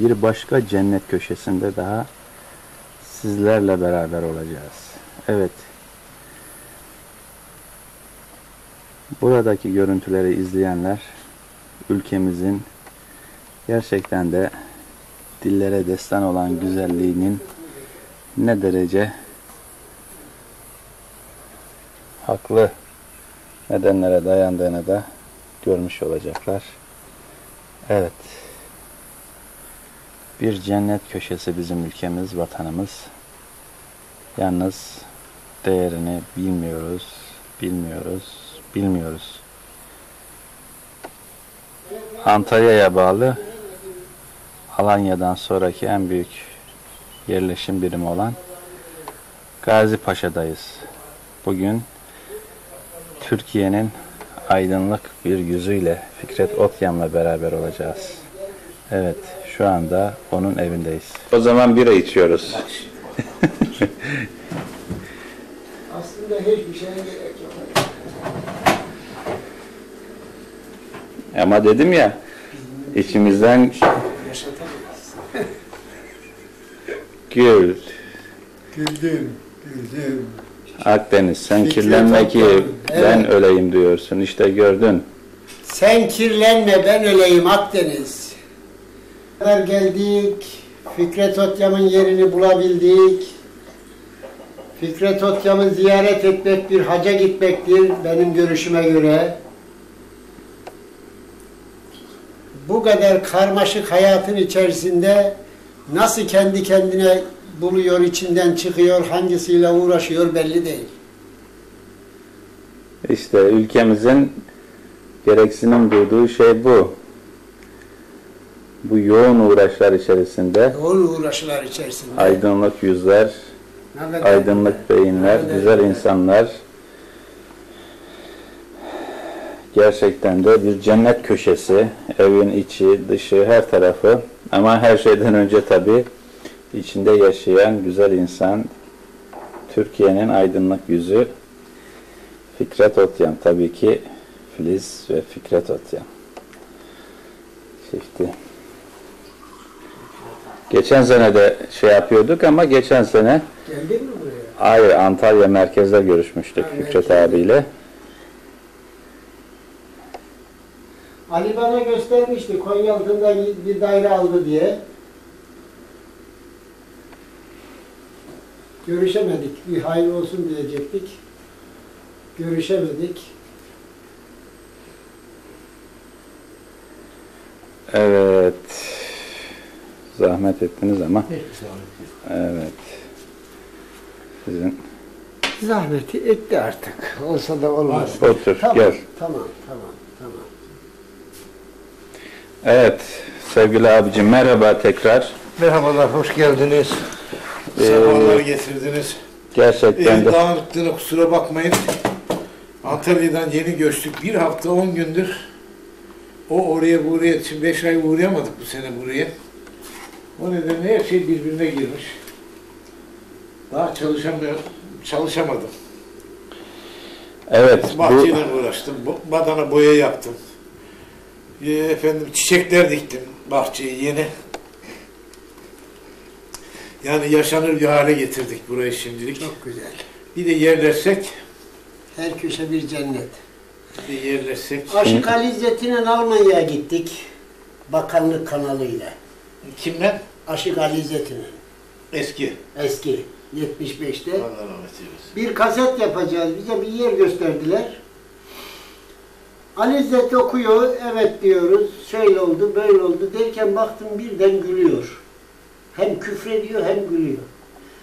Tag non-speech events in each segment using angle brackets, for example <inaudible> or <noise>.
bir başka cennet köşesinde daha sizlerle beraber olacağız. Evet. Buradaki görüntüleri izleyenler ülkemizin gerçekten de dillere destan olan güzelliğinin ne derece haklı nedenlere dayandığını da görmüş olacaklar. Evet. Bir cennet köşesi bizim ülkemiz, vatanımız. Yalnız değerini bilmiyoruz, bilmiyoruz, bilmiyoruz. Antalya'ya bağlı Alanya'dan sonraki en büyük yerleşim birimi olan Gazi Paşa'dayız. Bugün Türkiye'nin aydınlık bir yüzüyle Fikret Otyam'la beraber olacağız. Evet, şu anda onun evindeyiz. O zaman bira içiyoruz. Aslında hiçbir şeye gerek yok. Ama dedim ya, içimizden gül, Güldüm, güldüm. Akdeniz sen Fikret kirlenme ki Oktay, ben öleyim diyorsun. İşte gördün. Sen kirlenme ben öleyim Akdeniz. Kadar geldik. Fikret Otyam'ın yerini bulabildik. Fikret Otyam'ı ziyaret etmek bir haca gitmektir benim görüşüme göre. Bu kadar karmaşık hayatın içerisinde nasıl kendi kendine buluyor, içinden çıkıyor, hangisiyle uğraşıyor belli değil. İşte ülkemizin gereksinim duyduğu şey bu. Bu yoğun uğraşlar içerisinde Yoğun uğraşılar içerisinde. aydınlık yüzler, aydınlık beyinler, güzel insanlar gerçekten de bir cennet köşesi, evin içi, dışı, her tarafı ama her şeyden önce tabii içinde yaşayan güzel insan, Türkiye'nin aydınlık yüzü Fikret Otyan. Tabii ki Filiz ve Fikret Otyan. Çifti. Geçen sene de şey yapıyorduk ama geçen sene Geldin mi buraya? Hayır, Antalya merkezde görüşmüştük Ha, Fikret merkezde. abiyle. Ali bana göstermişti Konyaaltı'nda bir daire aldı diye. Görüşemedik. Bir hayır olsun diyecektik. Görüşemedik. Evet. Zahmet ettiniz ama. Evet. Sizin. Zahmeti etti artık. Olsa da olmaz. Otur, Tamam, gel. tamam, tamam, tamam. Evet. Sevgili abicim merhaba tekrar. Merhabalar, hoş geldiniz. Ee, Sabahları getirdiniz. Gerçekten Evin de dağınıklığına kusura bakmayın. Antalya'dan yeni göçtük. Bir hafta on gündür o oraya buraya, şimdi beş ay uğrayamadık bu sene buraya. O nedenle her şey birbirine girmiş. Daha çalışamıyor, çalışamadım. evet bu Bahçeyle uğraştım, bo- badana boya yaptım. Ee, efendim çiçekler diktim bahçeyi yeni. Yani yaşanır bir hale getirdik burayı şimdilik. Çok güzel. Bir de yerlersek, Her köşe bir cennet. bir de yerlersek. Aşık Ali İzzet'ine Almanya'ya gittik. Bakanlık kanalıyla. Kimden? Aşık Ali İzzet'ine. Eski. Eski. 75'te. Allah rahmet eylesin. Bir kaset yapacağız. Bize bir yer gösterdiler. Ali İzzet okuyor. Evet diyoruz. Şöyle oldu, böyle oldu derken baktım birden gülüyor. Hem küfrediyor hem gülüyor.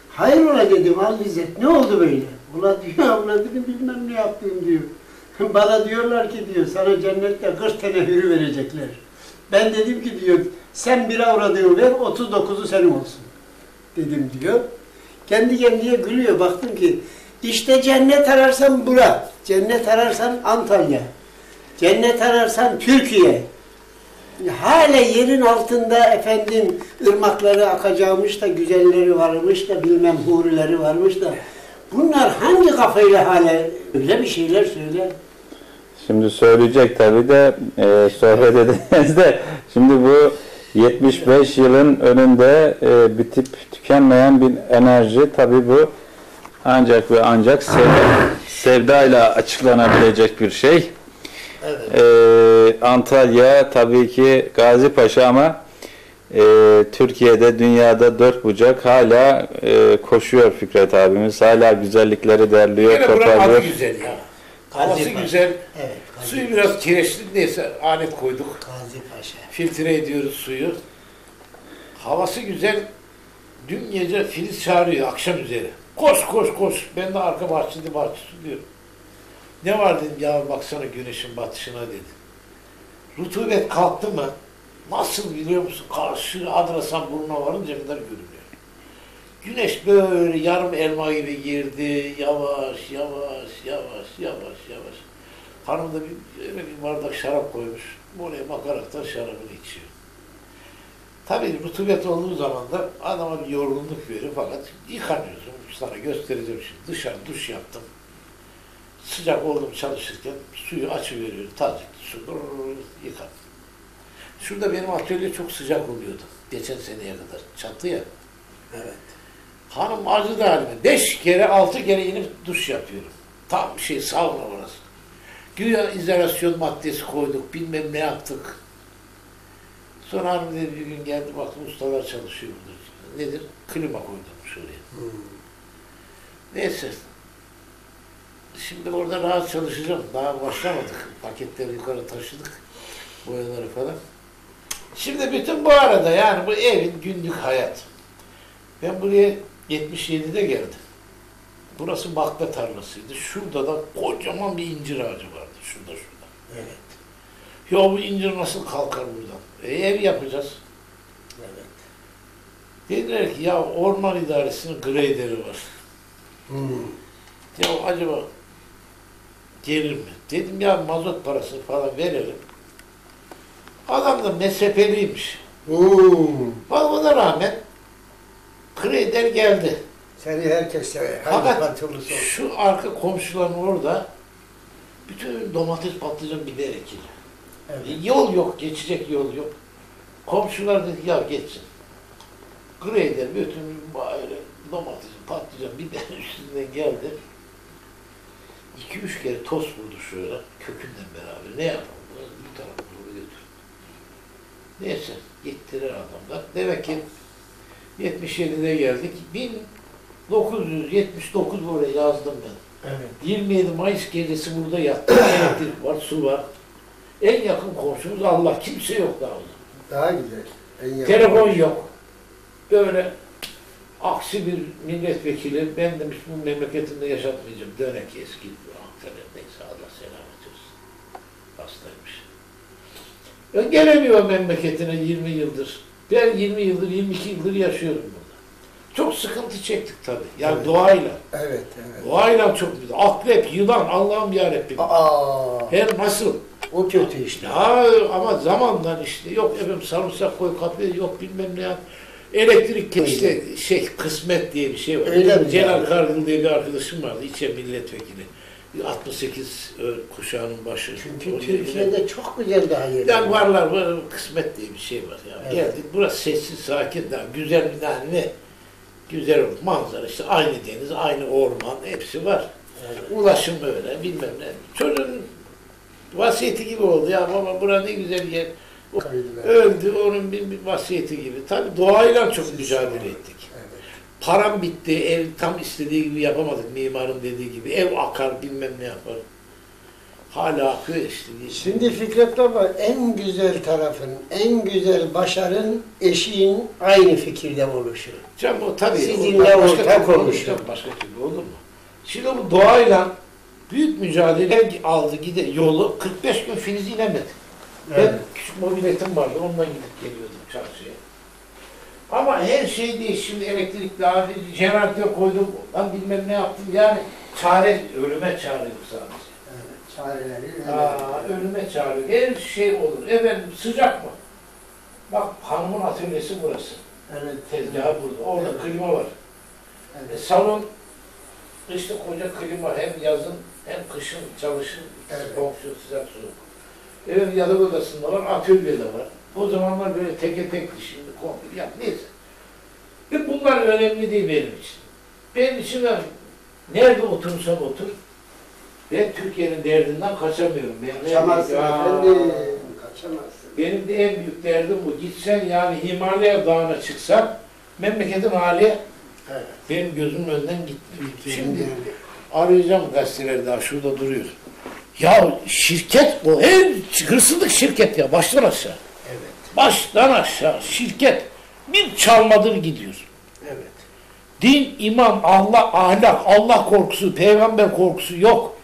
Hayrola dedim Ali İzzet ne oldu böyle? Ula diyor dedim bilmem ne yaptım diyor. <laughs> Bana diyorlar ki diyor sana cennette 40 tane hürü verecekler. Ben dedim ki diyor sen bir avradını ver 39'u senin olsun dedim diyor. Kendi kendine gülüyor. Baktım ki işte cennet ararsan bura. Cennet ararsan Antalya. Cennet ararsan Türkiye. Hala yerin altında efendim ırmakları akacakmış da güzelleri varmış da bilmem hurileri varmış da bunlar hangi kafayla hala öyle bir şeyler söyler. şimdi söyleyecek tabii de e, sohbet edeceğiz de şimdi bu 75 yılın önünde e, bitip tükenmeyen bir enerji tabii bu ancak ve ancak sevda, <clears throat> sevdayla açıklanabilecek bir şey. Evet. Ee, Antalya tabii ki Gazi Paşa ama e, Türkiye'de dünyada dört bucak hala e, koşuyor Fikret abimiz. Hala güzellikleri derliyor, buranın toparlıyor. güzel ya. Havası Gazi Paşa. güzel. Evet. Gazi, Suyu biraz kireçli neyse alet koyduk. Gazi Paşa. Filtre ediyoruz suyu. Havası güzel. Dün gece Filiz çağırıyor akşam üzeri. Koş koş koş. Ben de arka bahçede bahçe suluyorum. Ne var dedim ya baksana güneşin batışına dedi. Rutubet kalktı mı nasıl biliyor musun? Karşı Adrasan burnuna varınca kadar görünüyor. Güneş böyle yarım elma gibi girdi. Yavaş yavaş yavaş yavaş yavaş. Hanım da bir, bir bardak şarap koymuş. Oraya bakarak da şarabını içiyor. Tabii rutubet olduğu zaman da adama bir yorgunluk veriyor fakat yıkanıyorsun. Sana göstereceğim şimdi. Dışarı duş yaptım. Sıcak oldum çalışırken suyu açıveriyor. Taze su yıkadım. Şurada benim atölye çok sıcak oluyordu. Geçen seneye kadar. Çatı ya. Evet. Hanım acıdı halime. Beş kere, altı kere inip duş yapıyorum. Tam şey sauna orası. Güya izolasyon maddesi koyduk, bilmem ne yaptık. Sonra hanım dedi bir gün geldi baktım ustalar çalışıyor burada. Nedir? Klima koydurmuş oraya. Hmm. Neyse. Şimdi orada rahat çalışacağım. Daha başlamadık. Paketleri yukarı taşıdık. Boyaları falan. Şimdi bütün bu arada yani bu evin günlük hayat. Ben buraya 77'de geldim. Burası bakla tarlasıydı. Şurada da kocaman bir incir ağacı vardı. Şurada şurada. Evet. Ya bu incir nasıl kalkar buradan? E, ev yapacağız. Evet. Dediler ki ya orman idaresinin grader'i var. Hmm. Ya acaba gelir mi? Dedim ya mazot parasını falan verelim. Adam da mezhepeliymiş. Hmm. Ama ona rağmen grader geldi. Seni herkes sever. Fakat şu arka komşuların orada bütün domates, patlıcan, biber ekili. Evet. E, Yol yok, geçecek yol yok. Komşular dedi ya geçsin. Grader bütün böyle domates, patlıcan, biber <laughs> üstünden geldi. İki üç kere toz vurdu şöyle kökünden beraber. Ne yapalım? Bu tarafa doğru götürdü. Neyse gittiler adamlar. Demek ki 77'de geldik. 1979 buraya yazdım ben. Evet. 27 Mayıs gecesi burada yattım. <coughs> Elektrik var, su var. En yakın komşumuz Allah. Kimse yok daha zaman. Daha güzel. En yakın. Telefon yok. Böyle aksi bir milletvekili ben demiş bu memleketimde yaşatmayacağım. Dönek eski Ankara neyse Allah selamet olsun. Hastaymış. Ya gelemiyor memleketine 20 yıldır. Ben 20 yıldır, 22 yıldır yaşıyorum burada. Çok sıkıntı çektik tabii. Yani Evet. doğayla. Evet, evet. Doğayla çok. Akrep, yılan, Allah'ım yarabbim. Aa, Her nasıl? o kötü işte. Ya ama zamandan işte yok efendim sarımsak koy kapıya yok bilmem ne yap. Elektrik Öyle. işte şey kısmet diye bir şey var. Öyle mi Celal yani? Kargıl diye bir arkadaşım vardı içe milletvekili. 68 ö- kuşağının başı. Çünkü Türkiye'de çok güzel daha yerler. yani varlar var kısmet diye bir şey var ya. Evet. Geldik burası sessiz sakin daha güzel bir daha ne güzel olur. manzara işte aynı deniz aynı orman hepsi var. Evet. Ulaşım öyle bilmem ne. Çocuğun vasiyeti gibi oldu ya baba bura ne güzel yer. Öldü onun bir, bir vasiyeti gibi. Tabii doğayla çok mücadele ettik. Evet. Param bitti, ev tam istediği gibi yapamadık mimarın dediği gibi. Ev akar bilmem ne yapar. Hala akıyor işte. Şimdi Fikret Baba en güzel tarafın, en güzel başarın eşiğin aynı fikirde oluşu. Canım o tabii. Sizinle ortak oluşu. Başka türlü olur mu? Şimdi bu doğayla büyük mücadele aldı gide yolu 45 gün Filiz inemedi. Evet. Ben küçük mobiletim vardı, ondan gidip geliyordum çarşıya. Ama her şey değişti. Şimdi elektrikli abi, jeneratör koydum, lan bilmem ne yaptım. Yani çare, ölüme çare yok sadece. Evet, çareleri. Aa, ölüme çağırıyor. Her şey olur. Efendim sıcak mı? Bak hanımın atölyesi burası. Evet. Tezgahı burada. Orada Evet. klima var. E, Evet. salon işte koca klima hem yazın hem kışın çalışın. Evet. Komşu sıcak soğuk. Evin yatak odasında var, atölyede var. O zamanlar böyle teke tekli şimdi komple. Ya neyse. Ve bunlar önemli değil benim için. Benim için de nerede oturursam otur, ben Türkiye'nin derdinden kaçamıyorum. Ben Kaçamazsın efendim. Kaçamazsın. Benim de en büyük derdim bu. Gitsen yani Himalaya Dağı'na çıksan memleketin hali Evet. benim gözümün önünden gitmiyor. Şimdi arayacağım gazeteleri daha şurada duruyor. Ya şirket bu. Her hırsızlık şirket ya baştan aşağı. evet. Baştan aşağı şirket. Bir çalmadır gidiyor. Evet. Din, iman, Allah, ahlak, Allah korkusu, peygamber korkusu yok.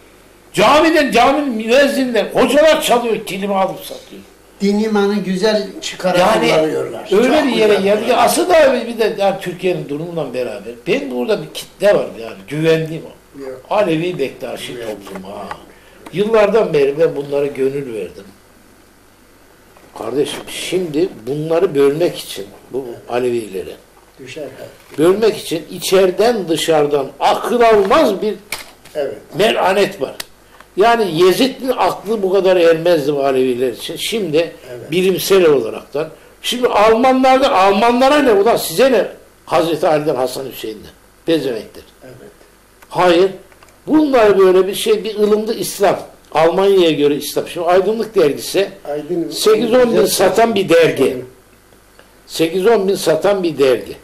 Camiden, caminin müezzinler, hocalar çalıyor, kilimi alıp satıyor. Din imanı güzel çıkarak Yani kullanıyorlar. öyle Çok bir yere geldi ki asıl da bir de yani Türkiye'nin durumundan beraber benim burada bir kitle var yani güvendiğim o. Yok. Alevi Bektaşi toplumu ha. Yıllardan beri ben bunlara gönül verdim. Kardeşim şimdi bunları bölmek için bu Alevileri Düşer. bölmek için içeriden dışarıdan akıl almaz bir Evet. melanet var. Yani Yezid'in aklı bu kadar ermezdi Aleviler için. Şimdi Evet. bilimsel olaraktan. Şimdi Almanlardan, Almanlara ne ulan size ne? Hazreti Ali'den Hasan Hüseyin'den. Bezemektir. Evet. Hayır. Bunlar böyle bir şey, bir ılımlı İslam. Almanya'ya göre İslam. Şimdi Aydınlık Dergisi Aydın 8-10 bin satan bir dergi. 8-10 bin satan bir dergi.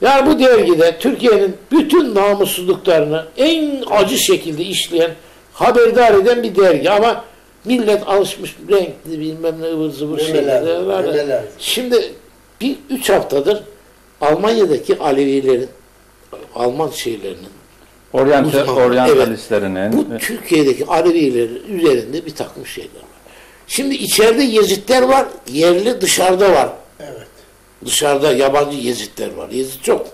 Yani bu dergide Türkiye'nin bütün namussuzluklarını en acı şekilde işleyen, haberdar eden bir dergi. Ama millet alışmış renkli bilmem ne ıvır zıvır şeyler var. Şimdi bir üç haftadır Almanya'daki Alevilerin, Alman şeylerinin, Oryantal, Uzman, oryantalistlerinin bu Türkiye'deki Alevilerin üzerinde bir takım şeyler var. Şimdi içeride Yezidler var, yerli dışarıda var. Evet. Dışarıda yabancı Yezidler var. Yezid çok.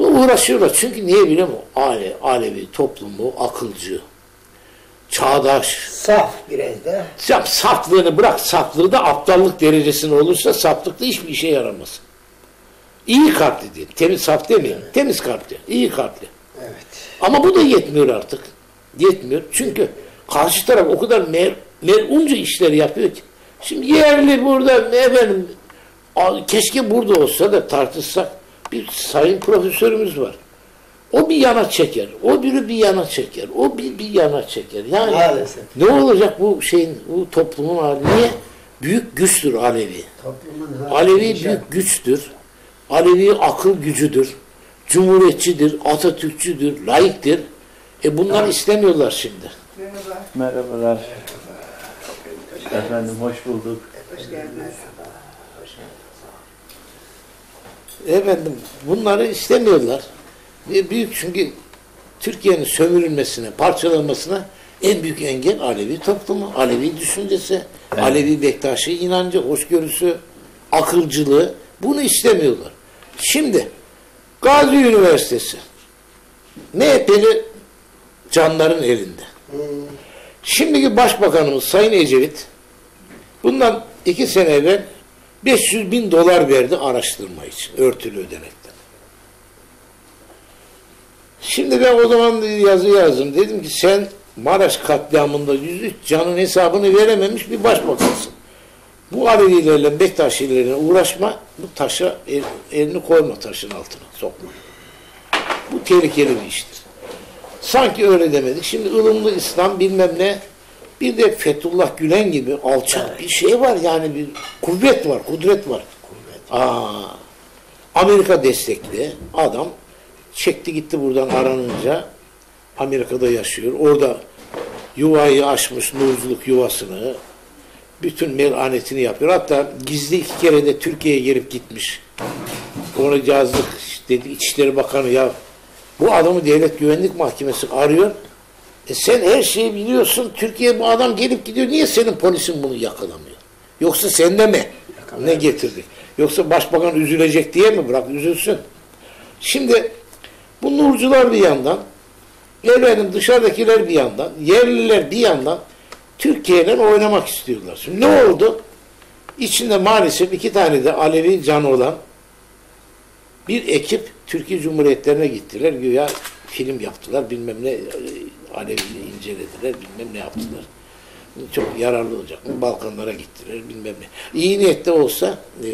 Bu uğraşıyorlar. Çünkü niye biliyor musun? Ale, Alevi toplumu akılcı, çağdaş. Saf biraz da. Sen saflığını bırak. Saflığı da aptallık derecesine olursa saflıkta hiçbir işe yaramaz. İyi kalpli diyelim. Temiz saf demeyelim. Temiz kalpli. iyi kalpli. Evet. Ama bu da yetmiyor artık. Yetmiyor. Çünkü karşı taraf o kadar mer merunca işleri yapıyor ki. Şimdi yerli burada efendim keşke burada olsa da tartışsak bir sayın profesörümüz var. O bir yana çeker. O biri bir yana çeker. O bir bir yana çeker. Yani Maalesef. ne olacak bu şeyin bu toplumun hali? Niye? büyük güçtür Alevi. Toplumun Alevi büyük güçtür. Alevi akıl gücüdür. Cumhuriyetçidir, Atatürkçüdür, layıktır. E bunlar istemiyorlar şimdi. Merhaba, Merhabalar. Efendim hoş bulduk. hoş geldiniz. Efendim bunları istemiyorlar. Büyük çünkü Türkiye'nin sömürülmesine, parçalanmasına en büyük engel Alevi toplumu, Alevi düşüncesi, Evet. Alevi Bektaşi inancı, hoşgörüsü, akılcılığı. Bunu istemiyorlar. Şimdi Gazi Üniversitesi MHP'li canların elinde. Şimdiki Başbakanımız Sayın Ecevit bundan iki sene evvel 500 bin dolar verdi araştırma için örtülü ödenekten. Şimdi ben o zaman yazı yazdım. Dedim ki sen Maraş katliamında 103 canın hesabını verememiş bir başbakansın. Bu Alevilerle Bektaşilerle uğraşma, bu taşa el- elini koyma taşın altına, sokma. Bu tehlikeli bir iştir. Sanki öyle demedik. Şimdi ılımlı İslam bilmem ne. Bir de Fethullah Gülen gibi alçak bir şey var yani bir kuvvet var, kudret var. Aa, Amerika destekli adam çekti gitti buradan aranınca Amerika'da yaşıyor. Orada yuvayı açmış nurculuk yuvasını bütün melanetini yapıyor. Hatta gizli iki kere de Türkiye'ye gelip gitmiş. Onu yazdık dedi İçişleri Bakanı ya bu adamı Devlet Güvenlik Mahkemesi arıyor. E sen her şeyi biliyorsun. Türkiye bu adam gelip gidiyor. Niye senin polisin bunu yakalamıyor? Yoksa sende mi? Ne getirdi? Yoksa başbakan üzülecek diye mi? Bırak üzülsün. Şimdi bu nurcular bir yandan, efendim dışarıdakiler bir yandan, yerliler bir yandan Türkiye'yle oynamak istiyorlar. Şimdi ne oldu? İçinde maalesef iki tane de Alevi canı olan bir ekip Türkiye Cumhuriyetlerine gittiler. Güya film yaptılar. Bilmem ne Alevi'yi incelediler. Bilmem ne yaptılar. Çok yararlı olacak. Balkanlara gittiler. Bilmem ne. İyi niyette olsa e,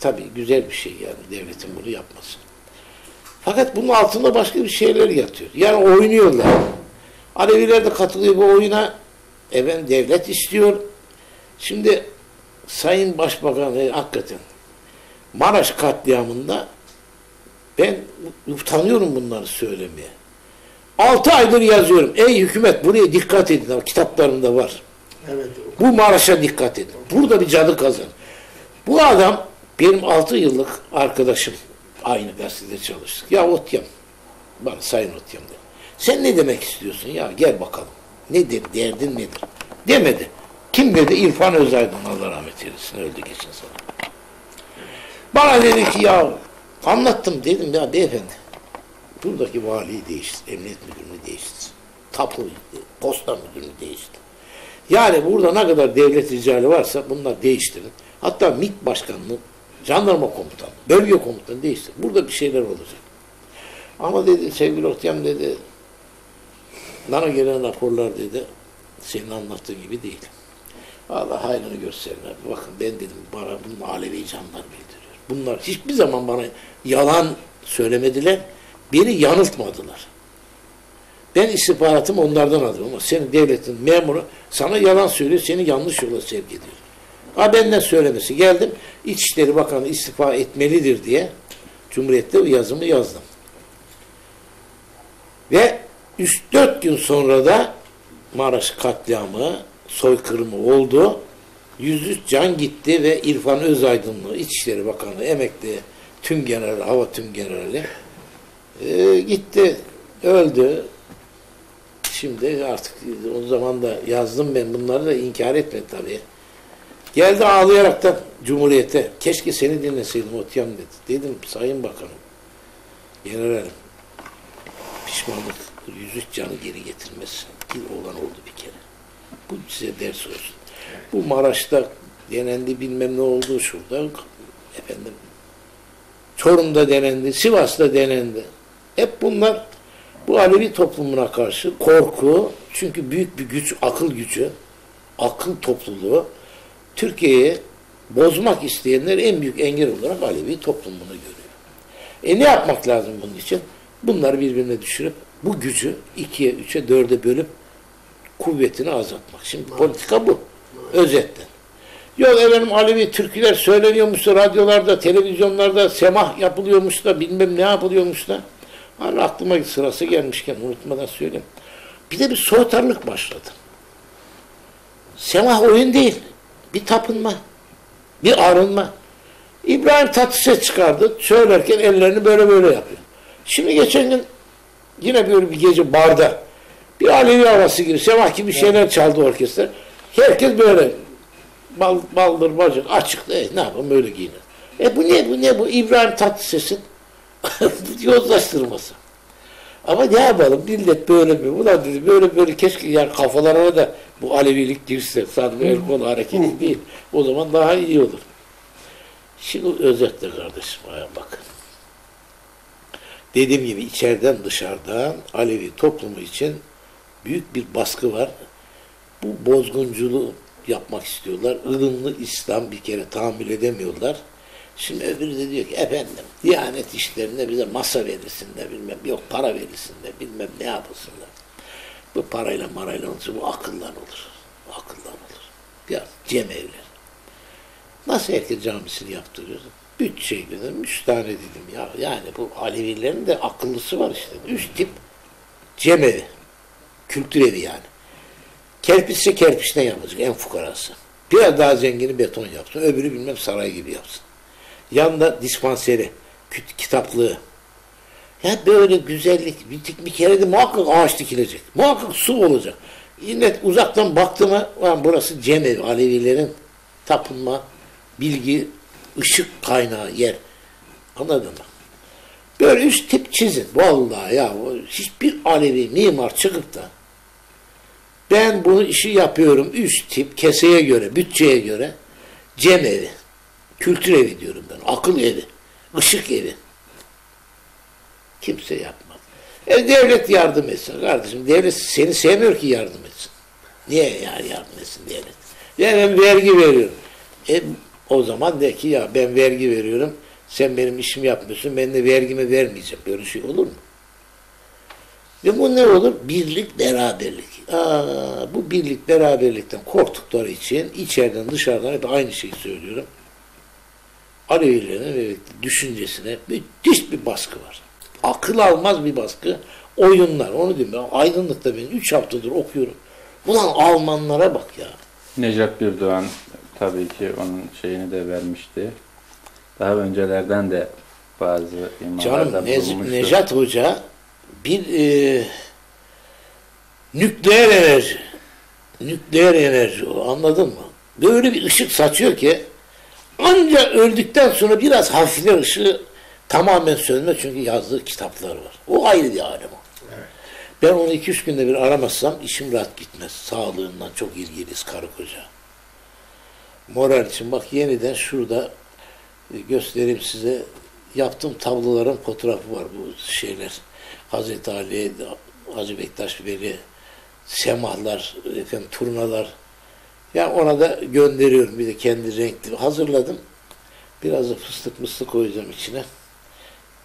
tabii güzel bir şey yani devletin bunu yapması. Fakat bunun altında başka bir şeyler yatıyor. Yani oynuyorlar. Aleviler de katılıyor bu oyuna. Efendim devlet istiyor. Şimdi Sayın Başbakan e, hakikaten Maraş katliamında ben utanıyorum bunları söylemeye. Altı aydır yazıyorum. Ey hükümet buraya dikkat edin. Kitaplarımda var. Evet. Bu Maraş'a dikkat edin. Burada bir cadı kazan. Bu adam benim altı yıllık arkadaşım. Aynı gazetede çalıştık. Ya Otyam. Bana Sayın Otyam dedi. Sen ne demek istiyorsun ya? Gel bakalım. Nedir? Derdin nedir? Demedi. Kim dedi? İrfan Özaydın. Allah rahmet eylesin. Öldü geçen sene. Bana dedi ki ya anlattım dedim ya beyefendi. Buradaki valiyi değiştir. Emniyet müdürünü değiştir. Tapu, posta müdürünü değiştir. Yani burada ne kadar devlet ricali varsa bunlar değiştirin. Hatta MİT başkanlığı, jandarma komutanı, bölge komutanı değiştirin. Burada bir şeyler olacak. Ama dedi sevgili Otyam dedi bana gelen raporlar dedi senin anlattığın gibi değil. Allah hayrını göstersin. abi. Bakın ben dedim bana bunun alevi canlar bildiriyor. Bunlar hiçbir zaman bana yalan söylemediler. Beni yanıltmadılar. Ben istihbaratımı onlardan aldım ama senin devletin memuru sana yalan söylüyor, seni yanlış yola sevk ediyor. Ha benden söylemesi. Geldim, İçişleri Bakanı istifa etmelidir diye Cumhuriyet'te yazımı yazdım. Ve 3-4 gün sonra da Maraş katliamı, soykırımı oldu. 103 can gitti ve İrfan Özaydınlı, İçişleri Bakanı, emekli tüm general, hava tüm generali e, gitti, öldü. Şimdi artık o zaman da yazdım ben bunları da inkar etme tabii. Geldi ağlayaraktan Cumhuriyete. Keşke seni dinleseydim Otyam dedi. Dedim Sayın Bakanım, generalim pişmanlık 103 canı geri getirmez. Bir olan oldu bir kere. Bu size ders olsun. Bu Maraş'ta denendi bilmem ne oldu şurada. Efendim Çorum'da denendi, Sivas'ta denendi. Hep bunlar bu Alevi toplumuna karşı korku, çünkü büyük bir güç, akıl gücü, akıl topluluğu Türkiye'yi bozmak isteyenler en büyük engel olarak Alevi toplumunu görüyor. E ne yapmak lazım bunun için? Bunları birbirine düşürüp bu gücü ikiye, üçe, dörde bölüp kuvvetini azaltmak. Şimdi politika bu. Özetten. Yok efendim Alevi türküler söyleniyormuş da radyolarda, televizyonlarda semah yapılıyormuş da bilmem ne yapılıyormuş da. Hani aklıma sırası gelmişken unutmadan söyleyeyim. Bir de bir soytarlık başladı. Semah oyun değil. Bir tapınma. Bir arınma. İbrahim Tatlıses çıkardı. Söylerken ellerini böyle böyle yapıyor. Şimdi geçen gün yine böyle bir gece barda bir Alevi havası gibi semah gibi şeyler çaldı orkestra. Herkes böyle bal, baldır bacak açık. E, ne yapalım böyle giyinir. E bu ne bu ne bu İbrahim Tatlıses'in <laughs> yozlaştırması. Ama ne yapalım millet böyle mi? Ulan dedi böyle böyle keşke yani kafalarına da bu Alevilik girse sadece el kol hareketi değil. O zaman daha iyi olur. Şimdi özetle kardeşim aya bakın. Dediğim gibi içeriden dışarıdan Alevi toplumu için büyük bir baskı var. Bu bozgunculuğu yapmak istiyorlar. ılımlı İslam bir kere tahammül edemiyorlar. Şimdi öbürü de diyor ki efendim Diyanet işlerinde bize masa verilsin de bilmem yok para verilsin de bilmem ne yapılsın. Bu parayla marayla olursa bu akıllan olur. Akıllan olur. Ya cemevler. Nasıl herkes camisini yaptırıyor? Bütçe dedim, üç tane dedim ya. Yani bu Alevilerin de akıllısı var işte. Üç tip cemevi. Kültür evi yani. Kerpiçse kerpiçten yapacak en fukarası. Biraz daha zengini beton yapsın. Öbürü bilmem saray gibi yapsın. Yanında dispanseri, kitaplığı. Ya böyle güzellik, bir, bir kere de muhakkak ağaç dikilecek. Muhakkak su olacak. Yine uzaktan baktım mı, "Ulan burası cemevi, Alevilerin tapınma, bilgi, ışık kaynağı yer. Anladın mı? Böyle üç tip çizin. Vallahi ya hiçbir Alevi mimar çıkıp da ben bunu işi yapıyorum. Üç tip keseye göre, bütçeye göre cem evi. Kültür evi diyorum ben. Akıl evi. ışık evi. Kimse yapmaz. E devlet yardım etsin kardeşim. Devlet seni sevmiyor ki yardım etsin. Niye yani yardım etsin devlet? Ya ben vergi veriyorum. E, o zaman de ki ya ben vergi veriyorum. Sen benim işimi yapmıyorsun. Ben de vergimi vermeyeceğim. Böyle şey olur mu? Ve bu ne olur? Birlik, beraberlik. Aa, bu birlik, beraberlikten korktukları için içeriden dışarıdan hep aynı şeyi söylüyorum. Alevilerin ve düşüncesine müthiş bir baskı var. Akıl almaz bir baskı. Oyunlar, onu diyeyim ben. Aydınlıkta ben 3 haftadır okuyorum. Ulan Almanlara bak ya. Necat Birdoğan tabii ki onun şeyini de vermişti. Daha öncelerden de bazı imalarda Canım Nez-. Necat Hoca bir e, nükleer enerji nükleer enerji o anladın mı? Böyle bir ışık saçıyor ki ancak öldükten sonra biraz hafifler ışığı tamamen sönmez çünkü yazdığı kitaplar var. O ayrı bir alem o. Ben onu iki üç günde bir aramazsam işim rahat gitmez. Sağlığından çok ilgiliyiz karı koca. Moral için bak yeniden şurada e, göstereyim size. Yaptığım tabloların fotoğrafı var bu şeyler. Hazreti Ali, Hacı Bektaş Veli, semahlar, efendim, turnalar. Ya ona da gönderiyorum. Bir de kendi renkli hazırladım. Biraz da fıstık mıstık koyacağım içine.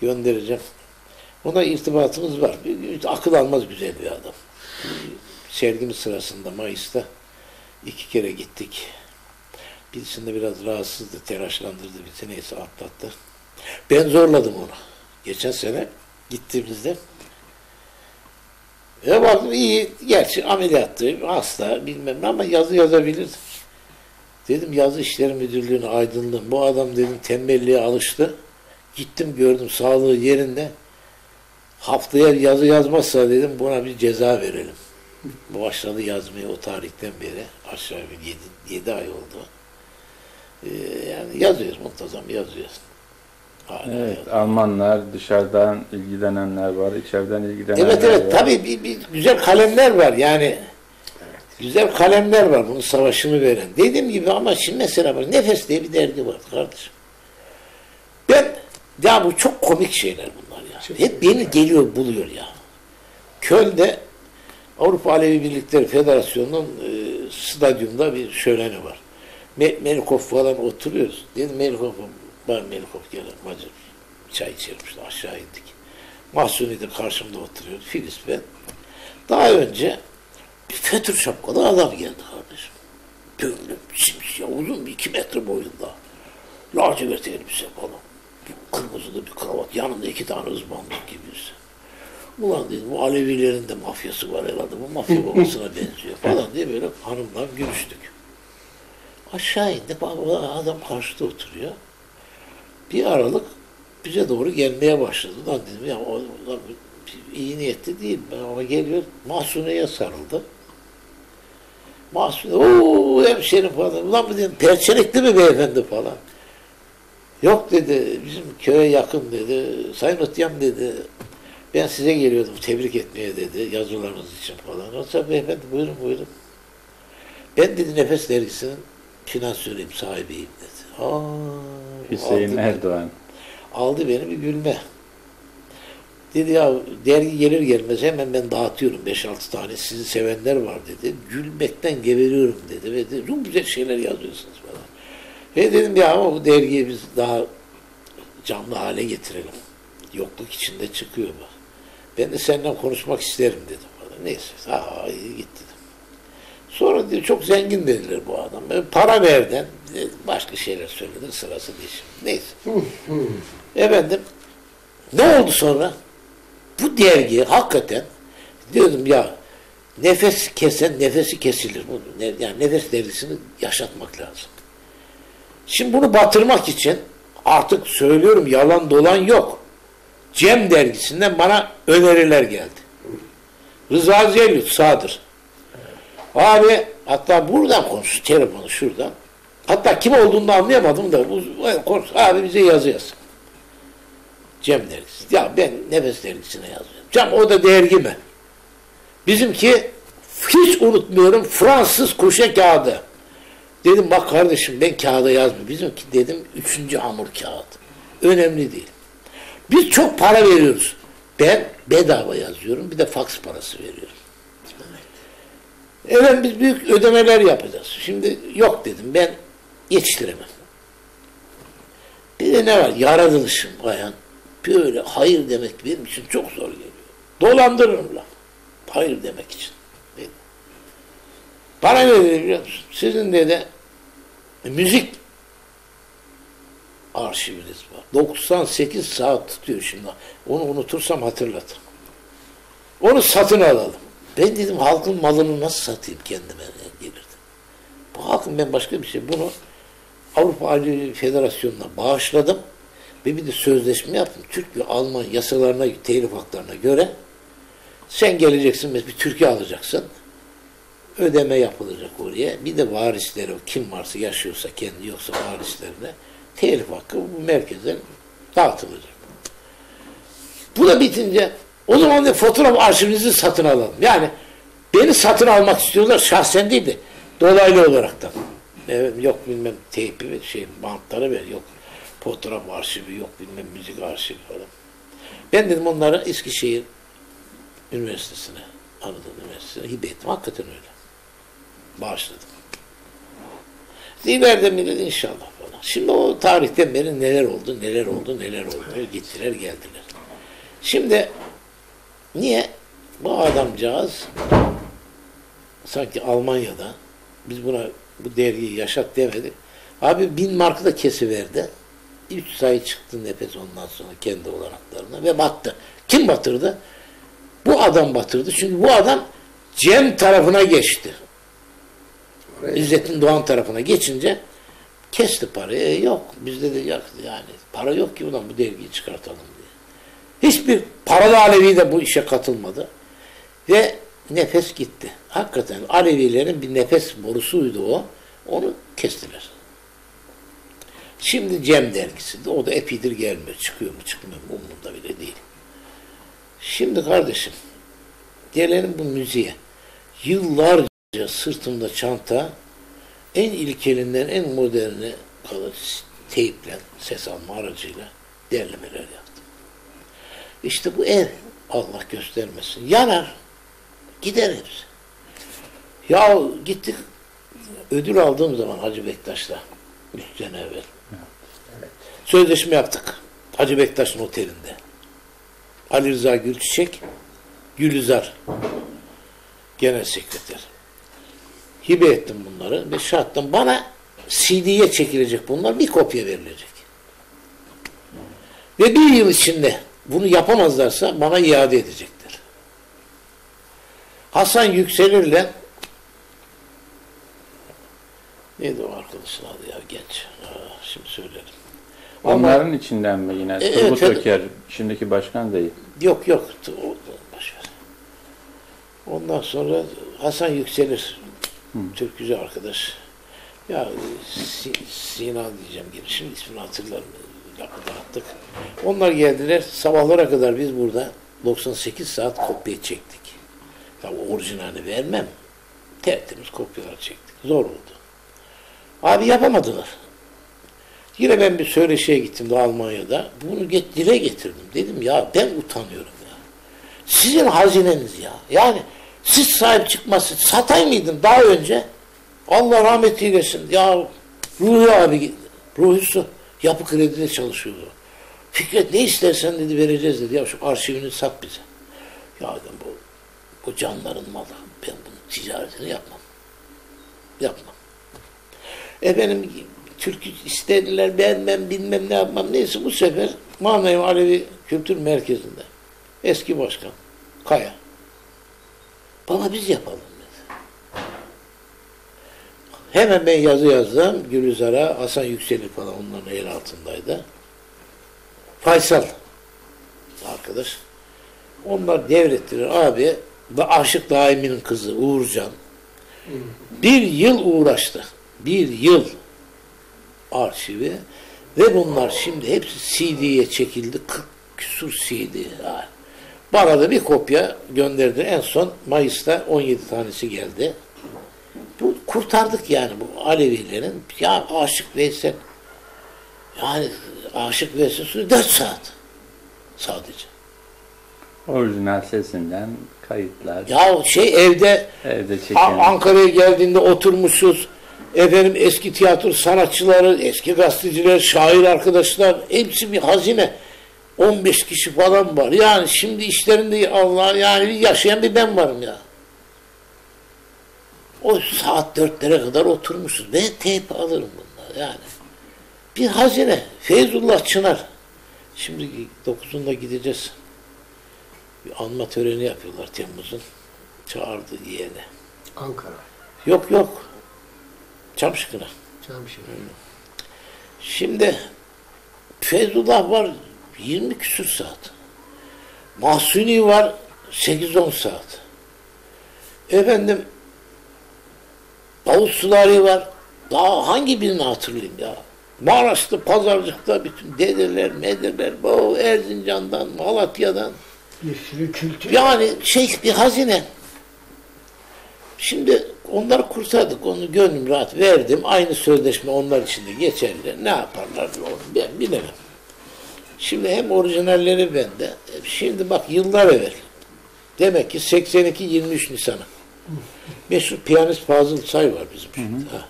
Göndereceğim. Ona irtibatımız var. Akıl almaz güzel bir adam. Sergimiz sırasında Mayıs'ta iki kere gittik. Birisinde biraz rahatsızdı, telaşlandırdı bizi neyse atlattı. Ben zorladım onu. Geçen sene gittiğimizde e baktım iyi, gerçi ameliyattı, hasta bilmem ne ama yazı yazabilir. Dedim yazı işleri müdürlüğüne aydınlığım. Bu adam dedim tembelliğe alıştı. Gittim gördüm sağlığı yerinde. Haftaya yazı yazmazsa dedim buna bir ceza verelim. Bu başladı yazmaya o tarihten beri. Aşağı yukarı 7, 7 ay oldu. Ee, yani yazıyoruz muntazam yazıyoruz. Evet. Almanlar, dışarıdan ilgilenenler var, içeriden ilgilenenler Evet evet var. tabii bir, bir güzel kalemler var yani. Güzel kalemler var bunun savaşını veren. Dediğim gibi ama şimdi mesela bak Nefes diye bir dergi var kardeşim. Ben ya bu çok komik şeyler bunlar ya. Hep beni geliyor buluyor ya. Köln'de Avrupa Alevi Birlikleri Federasyonu'nun e, stadyumda bir şöleni var. Me Melikov falan oturuyoruz. Dedim Melikov, ben Melikov gel bacı çay içelim işte aşağı indik. Mahsuni de karşımda oturuyor. Filiz ben. Daha önce bir fötr şapkalı adam geldi kardeşim. Böyle simsiyah uzun bir iki metre boyunda. Lacivert elbise falan. Kırmızılı bir kravat. Yanında iki tane ızbandık gibi. Ulan dedim bu Alevilerin de mafyası var herhalde. Bu mafya babasına <laughs> benziyor falan diye böyle hanımla görüştük. Aşağı indi. Baba adam karşıda oturuyor. Bir aralık bize doğru gelmeye başladı. Lan dedim ya o, bu iyi niyetli değil. Ama geliyor. Mahsune'ye sarıldı. Mahsune, ooo hemşerim falan. Ulan dedim, perçenekli mi beyefendi falan. Yok dedi, bizim köye yakın dedi. Sayın Ötyam dedi, ben size geliyordum tebrik etmeye dedi, yazılarınız için falan. Yoksa beyefendi buyurun buyurun. Ben dedi Nefes Dergisi'nin finansörüyüm, sahibiyim dedi. Aa, Hüseyin aldı, Erdoğan. aldı beni bir gülme. Dedi ya dergi gelir gelmez hemen ben dağıtıyorum 5-6 tane sizi sevenler var dedi. Gülmekten geberiyorum dedi ve dedi, çok güzel şeyler yazıyorsunuz falan. Ve dedim ya ama bu dergiyi biz daha canlı hale getirelim. Yokluk içinde çıkıyor bak. Ben de seninle konuşmak isterim dedim. Bana. Neyse ha iyi git dedim. Sonra diyor çok zengin dediler bu adam. Para verden başka şeyler söyledi sırası değil. Neyse. Efendim ne oldu sonra? Bu dergi hakikaten diyordum ya nefes kesen nefesi kesilir. Bu, yani nefes dergisini yaşatmak lazım. Şimdi bunu batırmak için artık söylüyorum yalan dolan yok. Cem dergisinden bana öneriler geldi. Rıza Zelyut sağdır. Abi hatta buradan konuş telefonu şuradan. Hatta kim olduğunu anlayamadım da konuş. Abi bize yazı yaz. Cem dergisi. Ya ben nefes dergisine yazıyorum. Cem o da dergi mi? Bizimki hiç unutmuyorum Fransız kuşe kağıdı. Dedim bak kardeşim ben kağıda yazmıyorum. Bizimki dedim üçüncü hamur kağıt. Önemli değil. Biz çok para veriyoruz. Ben bedava yazıyorum. Bir de faks parası veriyorum. Evet biz büyük ödemeler yapacağız. Şimdi yok dedim ben yetiştiremem. Bir de ne var? Yaratılışım bayan. Böyle hayır demek benim için çok zor geliyor. Dolandırırım laf. Hayır demek için. Dedim. Bana ne dedi biliyor musun? Sizin dedi müzik arşiviniz var. 98 saat tutuyor şimdi. Onu unutursam hatırlatın. Onu satın alalım. Ben dedim halkın malını nasıl satayım kendime gelirdi. Bu halkın ben başka bir şey. Bunu Avrupa Ali Federasyonu'na bağışladım ve bir de sözleşme yaptım. Türk ve Alman yasalarına, telif haklarına göre sen geleceksin bir Türkiye alacaksın. Ödeme yapılacak oraya. Bir de varisleri, kim varsa yaşıyorsa kendi yoksa varislerine telif hakkı bu merkeze dağıtılacak. Bu da bitince o zaman da fotoğraf arşivinizi satın alalım. Yani beni satın almak istiyorlar şahsen değil de dolaylı olarak da. Evet, yok bilmem teypi ve şey bantları ver yok fotoğraf arşivi yok bilmem müzik arşivi falan. Ben dedim onları Eskişehir Üniversitesi'ne Anadolu Üniversitesi'ne hibe ettim. Hakikaten öyle. Bağışladım. İleride millet inşallah falan. Şimdi o tarihten beri neler oldu, neler oldu, neler oldu. Gittiler geldiler. Şimdi niye bu adamcağız sanki Almanya'da biz buna bu dergiyi yaşat demedik. Abi bin markı da kesiverdi. Üç sayı çıktı nefes ondan sonra kendi olanaklarına ve battı. Kim batırdı? Bu adam batırdı. Çünkü bu adam Cem tarafına geçti. İzzettin Doğan tarafına geçince kesti parayı. E, yok. Bizde de yok. Yani para yok ki ulan bu dergiyi çıkartalım diye. Hiçbir paralı Alevi de bu işe katılmadı. Ve nefes gitti. Hakikaten Alevilerin bir nefes borusuydu o. Onu kestiler. Şimdi Cem dergisinde o da epidir gelmiyor. Çıkıyor mu çıkmıyor mu umurumda bile değil. Şimdi kardeşim gelelim bu müziğe. Yıllarca sırtımda çanta en ilkelinden en moderne kadar teyple, ses alma aracıyla derlemeler yaptım. İşte bu ev Allah göstermesin. Yanar. Gider hepsi. Ya gittik ödül aldığım zaman Hacı Bektaş'la üç sene evvel. Sözleşme yaptık. Hacı Bektaş'ın otelinde. Ali Rıza Gülçiçek, Gülizar genel sekreter. hibe ettim bunları ve şarttan bana CD'ye çekilecek bunlar bir kopya verilecek. Ve bir yıl içinde bunu yapamazlarsa bana iade edecekler. Hasan Yükselir'le neydi o arkadaşın adı ya genç. Şimdi söylerim. Ama- Onların içinden mi yine? E, Turgut evet, Öker, şimdiki başkan değil. Yok yok. O, o- boş ver. Ondan sonra Hasan Yükselir. Çok güzel arkadaş. Ya Si- Sina diyeceğim gibi. Şimdi ismini hatırlarım. Lafı dağıttık. Onlar geldiler. Sabahlara kadar biz burada 98 saat kopya çektik. Tabi orijinalini vermem. Tertemiz kopyalar çektik. Zor oldu. Abi yapamadılar. Yine ben bir söyleşiye gittim de Almanya'da. Bunu get, dile getirdim. Dedim ya ben utanıyorum ya. Sizin hazineniz ya. Yani siz sahip çıkmasın. Satay mıydın daha önce? Allah rahmet eylesin. Ya Ruhi abi, Ruhi'si yapı kredide çalışıyordu. Fikret ne istersen dedi vereceğiz dedi. Ya şu arşivini sat bize. Ya dedim bu, bu canların malı. Ben bunun ticaretini yapmam. Yapmam. Efendim Türk'ü istediler beğenmem bilmem ne yapmam. Neyse bu sefer Manevi Alevi Kültür Merkezi'nde eski başkan Kaya. Baba biz yapalım dedi. Hemen ben yazı yazdım. Gülizar'a, Hasan Yüksel'i falan onların el altındaydı. Faysal arkadaş. Onlar devrettiler abi ve Aşık Daimi'nin kızı Uğurcan. Bir yıl uğraştı. Bir yıl arşivi ve bunlar şimdi hepsi CD'ye çekildi. 40 küsur CD. Ha. Bana da bir kopya gönderdi. En son Mayıs'ta 17 tanesi geldi. Bu kurtardık yani bu Alevilerin. Ya Aşık Veysel yani Aşık Veysel sürü 4 saat sadece. Orijinal sesinden kayıtlar. Ya şey evde Evde. Ankara'ya geldiğinde oturmuşuz. Efendim eski tiyatro sanatçıları, eski gazeteciler, şair arkadaşlar hepsi bir hazine. 15 kişi falan var. Yani şimdi işlerinde Allah yani yaşayan bir ben varım ya. O saat dörtlere kadar oturmuşuz. Ben teyp alırım bunlar yani. Bir hazine. Feyzullah Çınar. Şimdi 9'unda gideceğiz. Bir anma töreni yapıyorlar Temmuz'un. Çağırdı yeğeni. Ankara. Yok yok. Çamşıkına. Şimdi Feyzullah var 20 küsur saat. Mahsuni var 8-10 saat. Efendim Davut Sulari var. Daha hangi birini hatırlayayım ya? Maraş'ta, Pazarcık'ta bütün dedeler, medeler, bu Erzincan'dan, Malatya'dan. Bir sürü kültür. Yani şey bir hazine. Şimdi onları kurtardık. Onu gönlüm rahat verdim. Aynı sözleşme onlar için de geçerli. Ne yaparlar onu ben bilemem. Şimdi hem orijinalleri bende. Şimdi bak yıllar evvel. Demek ki 82 23 Nisan'a. Meşhur piyanist Fazıl Say var bizim şimdi. Ha.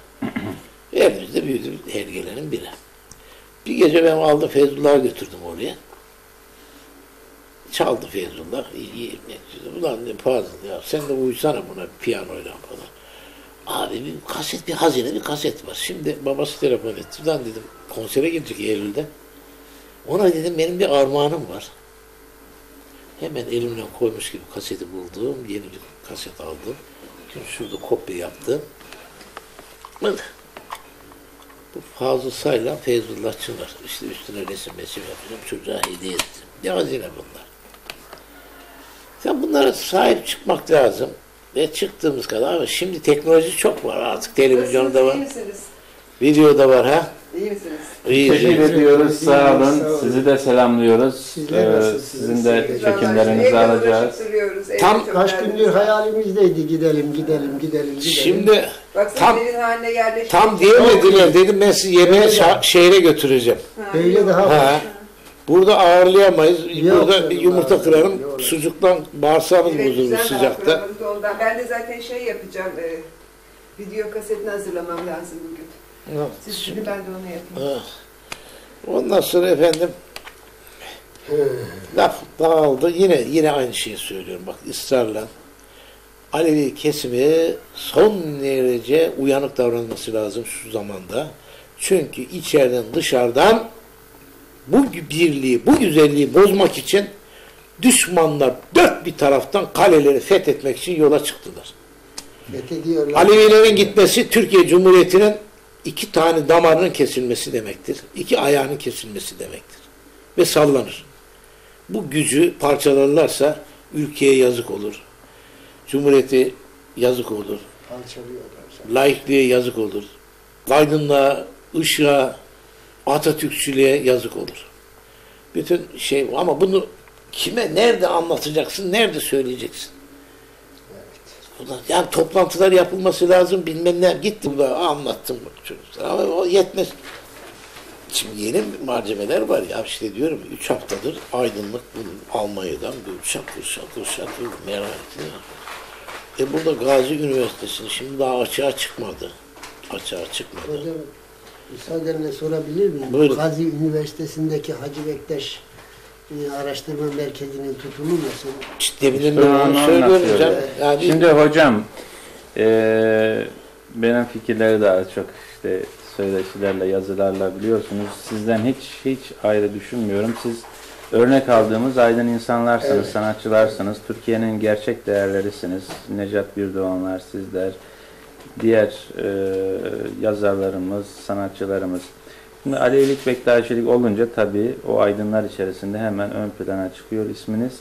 Elimizde büyüdü hergelerin biri. Bir gece ben aldım Feyzullah'a götürdüm oraya. Çaldı Feyzullah. Ulan ne Fazıl ya sen de uysana buna piyanoyla falan. Abi bir kaset, bir hazine bir kaset var. Şimdi babası telefon etti. Ulan dedim konsere gidecek Eylül'de. Ona dedim benim bir armağanım var. Hemen elimle koymuş gibi kaseti buldum. Yeni bir kaset aldım. Şimdi şurada kopya yaptım. Bak. Bu Fazıl Say'la Feyzullah Çınar. İşte üstüne resim resim yapacağım. Çocuğa hediye ettim. Ne hazine bunlar. Sen bunlara sahip çıkmak lazım. Ve çıktığımız kadar ama şimdi teknoloji çok var artık. Televizyonda var. Videoda var ha. İyi misiniz? İyi. Teşekkür ediyoruz. Sağ Sağ olun. olun. Sizi de selamlıyoruz. Sizler Ee, sizin de Sizler- çekimlerinizi Evde alacağız. Tam Kaç gündür hayalimizdeydi gidelim gidelim gidelim gidelim. Şimdi Baksana tam evin haline tam diyemediler. Dedim ben sizi yemeğe şa- şehre götüreceğim. Ha, Böyle daha Ha. Burada ağırlayamayız. Yok Burada bir yumurta abi, kırarım. yok. Sucuktan bağırsağınız Evet, bozulur sıcakta. ondan. Ben de zaten şey yapacağım. E, video kasetini hazırlamam lazım bugün. Siz şimdi ben de onu yapayım. ha. Ondan sonra efendim laf dağıldı. Yine yine aynı şeyi söylüyorum. Bak ısrarla. Alevi kesimi son derece uyanık davranması lazım şu zamanda. Çünkü içeriden dışarıdan bu birliği, bu güzelliği bozmak için düşmanlar dört bir taraftan kaleleri fethetmek için yola çıktılar. Alevilerin gitmesi Türkiye Cumhuriyeti'nin iki tane damarının kesilmesi demektir. İki ayağının kesilmesi demektir. Ve sallanır. Bu gücü parçalarlarsa ülkeye yazık olur. Cumhuriyete yazık olur. Laikliğe yazık olur. Aydınlığa, ışığa, Atatürkçülüğe yazık olur. Bütün şey ama bunu kime, nerede anlatacaksın, nerede söyleyeceksin? Ulan Yani toplantılar yapılması lazım bilmem ne. Gittim da anlattım çocuklara ama o yetmez. Şimdi yeni malzemeler var ya işte diyorum 3 haftadır aydınlık bunun Almanya'dan böyle şakır şakır şakır merak ettim. E burada Gazi Üniversitesi'nin şimdi daha açığa çıkmadı. Açığa çıkmadı. Hocam müsaadenle sorabilir miyim? Buyurun. Gazi Üniversitesi'ndeki Hacı Bektaş e, Araştırma Merkezi'nin tutumu nasıl? Onu söylüyorum canım. Yani Şimdi hocam eee, benim fikirleri daha çok işte söyleşilerle, yazılarla biliyorsunuz. Sizden hiç hiç ayrı düşünmüyorum. Siz örnek aldığımız aydın insanlarsınız, Evet. sanatçılarsınız. Türkiye'nin gerçek değerlerisiniz. Necat Birdoğanlar, sizler, diğer eee, yazarlarımız, sanatçılarımız. Şimdi Alevilik, Bektaşilik olunca tabii o aydınlar içerisinde hemen ön plana çıkıyor isminiz.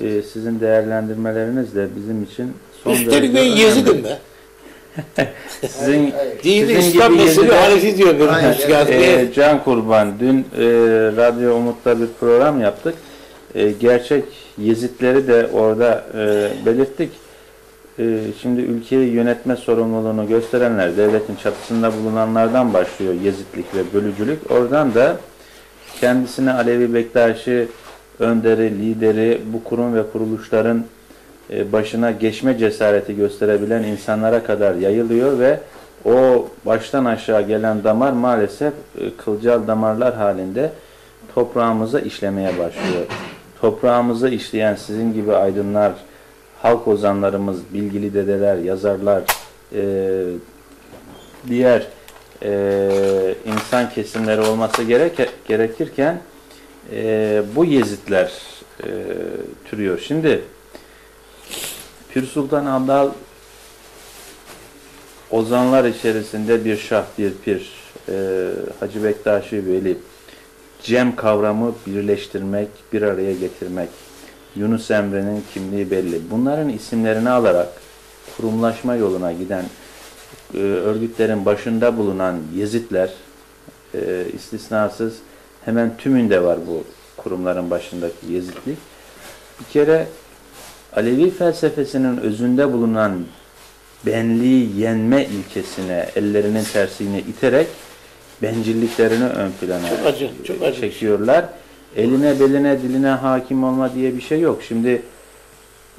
Ee, sizin değerlendirmeleriniz de bizim için son üstelik derece ben. Yezid'im be. <laughs> Sizin, Dini Sizin İslam gibi Yezid'e- Hanefi diyor benim Aynen. e, Can Kurban, dün e, Radyo Umut'ta bir program yaptık. E, gerçek Yezitleri de orada e, belirttik. E, şimdi ülkeyi yönetme sorumluluğunu gösterenler, devletin çatısında bulunanlardan başlıyor Yezitlik ve bölücülük. Oradan da kendisine Alevi Bektaşi önderi, lideri, bu kurum ve kuruluşların e, başına geçme cesareti gösterebilen insanlara kadar yayılıyor ve o baştan aşağı gelen damar maalesef e, kılcal damarlar halinde toprağımıza işlemeye başlıyor. Toprağımıza işleyen sizin gibi aydınlar, halk ozanlarımız, bilgili dedeler, yazarlar, e, diğer e, insan kesimleri olması gerek, gerekirken e, bu yezitler e, türüyor. Şimdi Pir Sultan Abdal ozanlar içerisinde bir şah, bir pir, e, Hacı Bektaşi Veli, cem kavramı birleştirmek, bir araya getirmek, Yunus Emre'nin kimliği belli. Bunların isimlerini alarak kurumlaşma yoluna giden e, örgütlerin başında bulunan Yezitler, e, istisnasız hemen tümünde var bu kurumların başındaki Yezitlik. Bir kere Alevi felsefesinin özünde bulunan benliği yenme ilkesine, ellerinin tersine iterek bencilliklerini ön plana Çok acı, çok acı. çekiyorlar. Eline, beline, diline hakim olma diye bir şey yok. Şimdi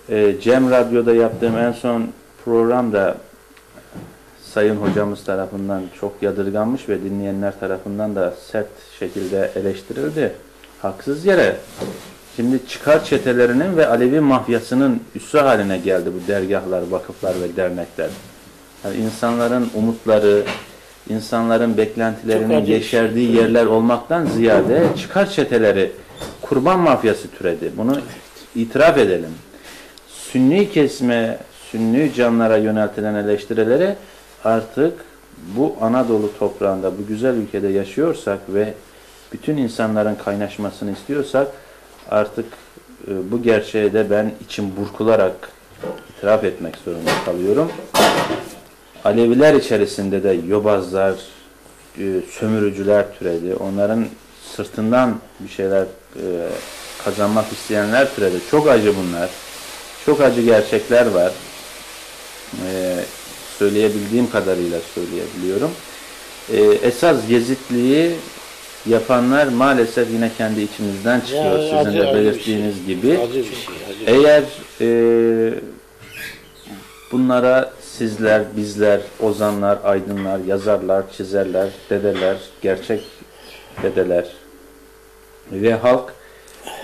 e, Cem Radyo'da yaptığım en son programda Sayın hocamız tarafından çok yadırganmış ve dinleyenler tarafından da sert şekilde eleştirildi. Haksız yere. Şimdi çıkar çetelerinin ve Alevi mafyasının üssü haline geldi bu dergahlar, vakıflar ve dernekler. Yani insanların umutları, insanların beklentilerinin yeşerdiği yerler olmaktan ziyade çıkar çeteleri, kurban mafyası türedi. Bunu itiraf edelim. Sünni kesme, sünni canlara yöneltilen eleştirileri artık bu Anadolu toprağında, bu güzel ülkede yaşıyorsak ve bütün insanların kaynaşmasını istiyorsak artık e, bu gerçeğe de ben içim burkularak itiraf etmek zorunda kalıyorum. Aleviler içerisinde de yobazlar, e, sömürücüler türedi. Onların sırtından bir şeyler e, kazanmak isteyenler türedi. Çok acı bunlar. Çok acı gerçekler var. E, söyleyebildiğim kadarıyla söyleyebiliyorum. Esas gezitliği yapanlar maalesef yine kendi içimizden çıkıyor. Ya, Sizin acı- de acı bir belirttiğiniz şey. gibi. Acı bir şey. Acı. Eğer e, bunlara sizler, bizler, ozanlar, aydınlar, yazarlar, çizerler, dedeler, gerçek dedeler ve halk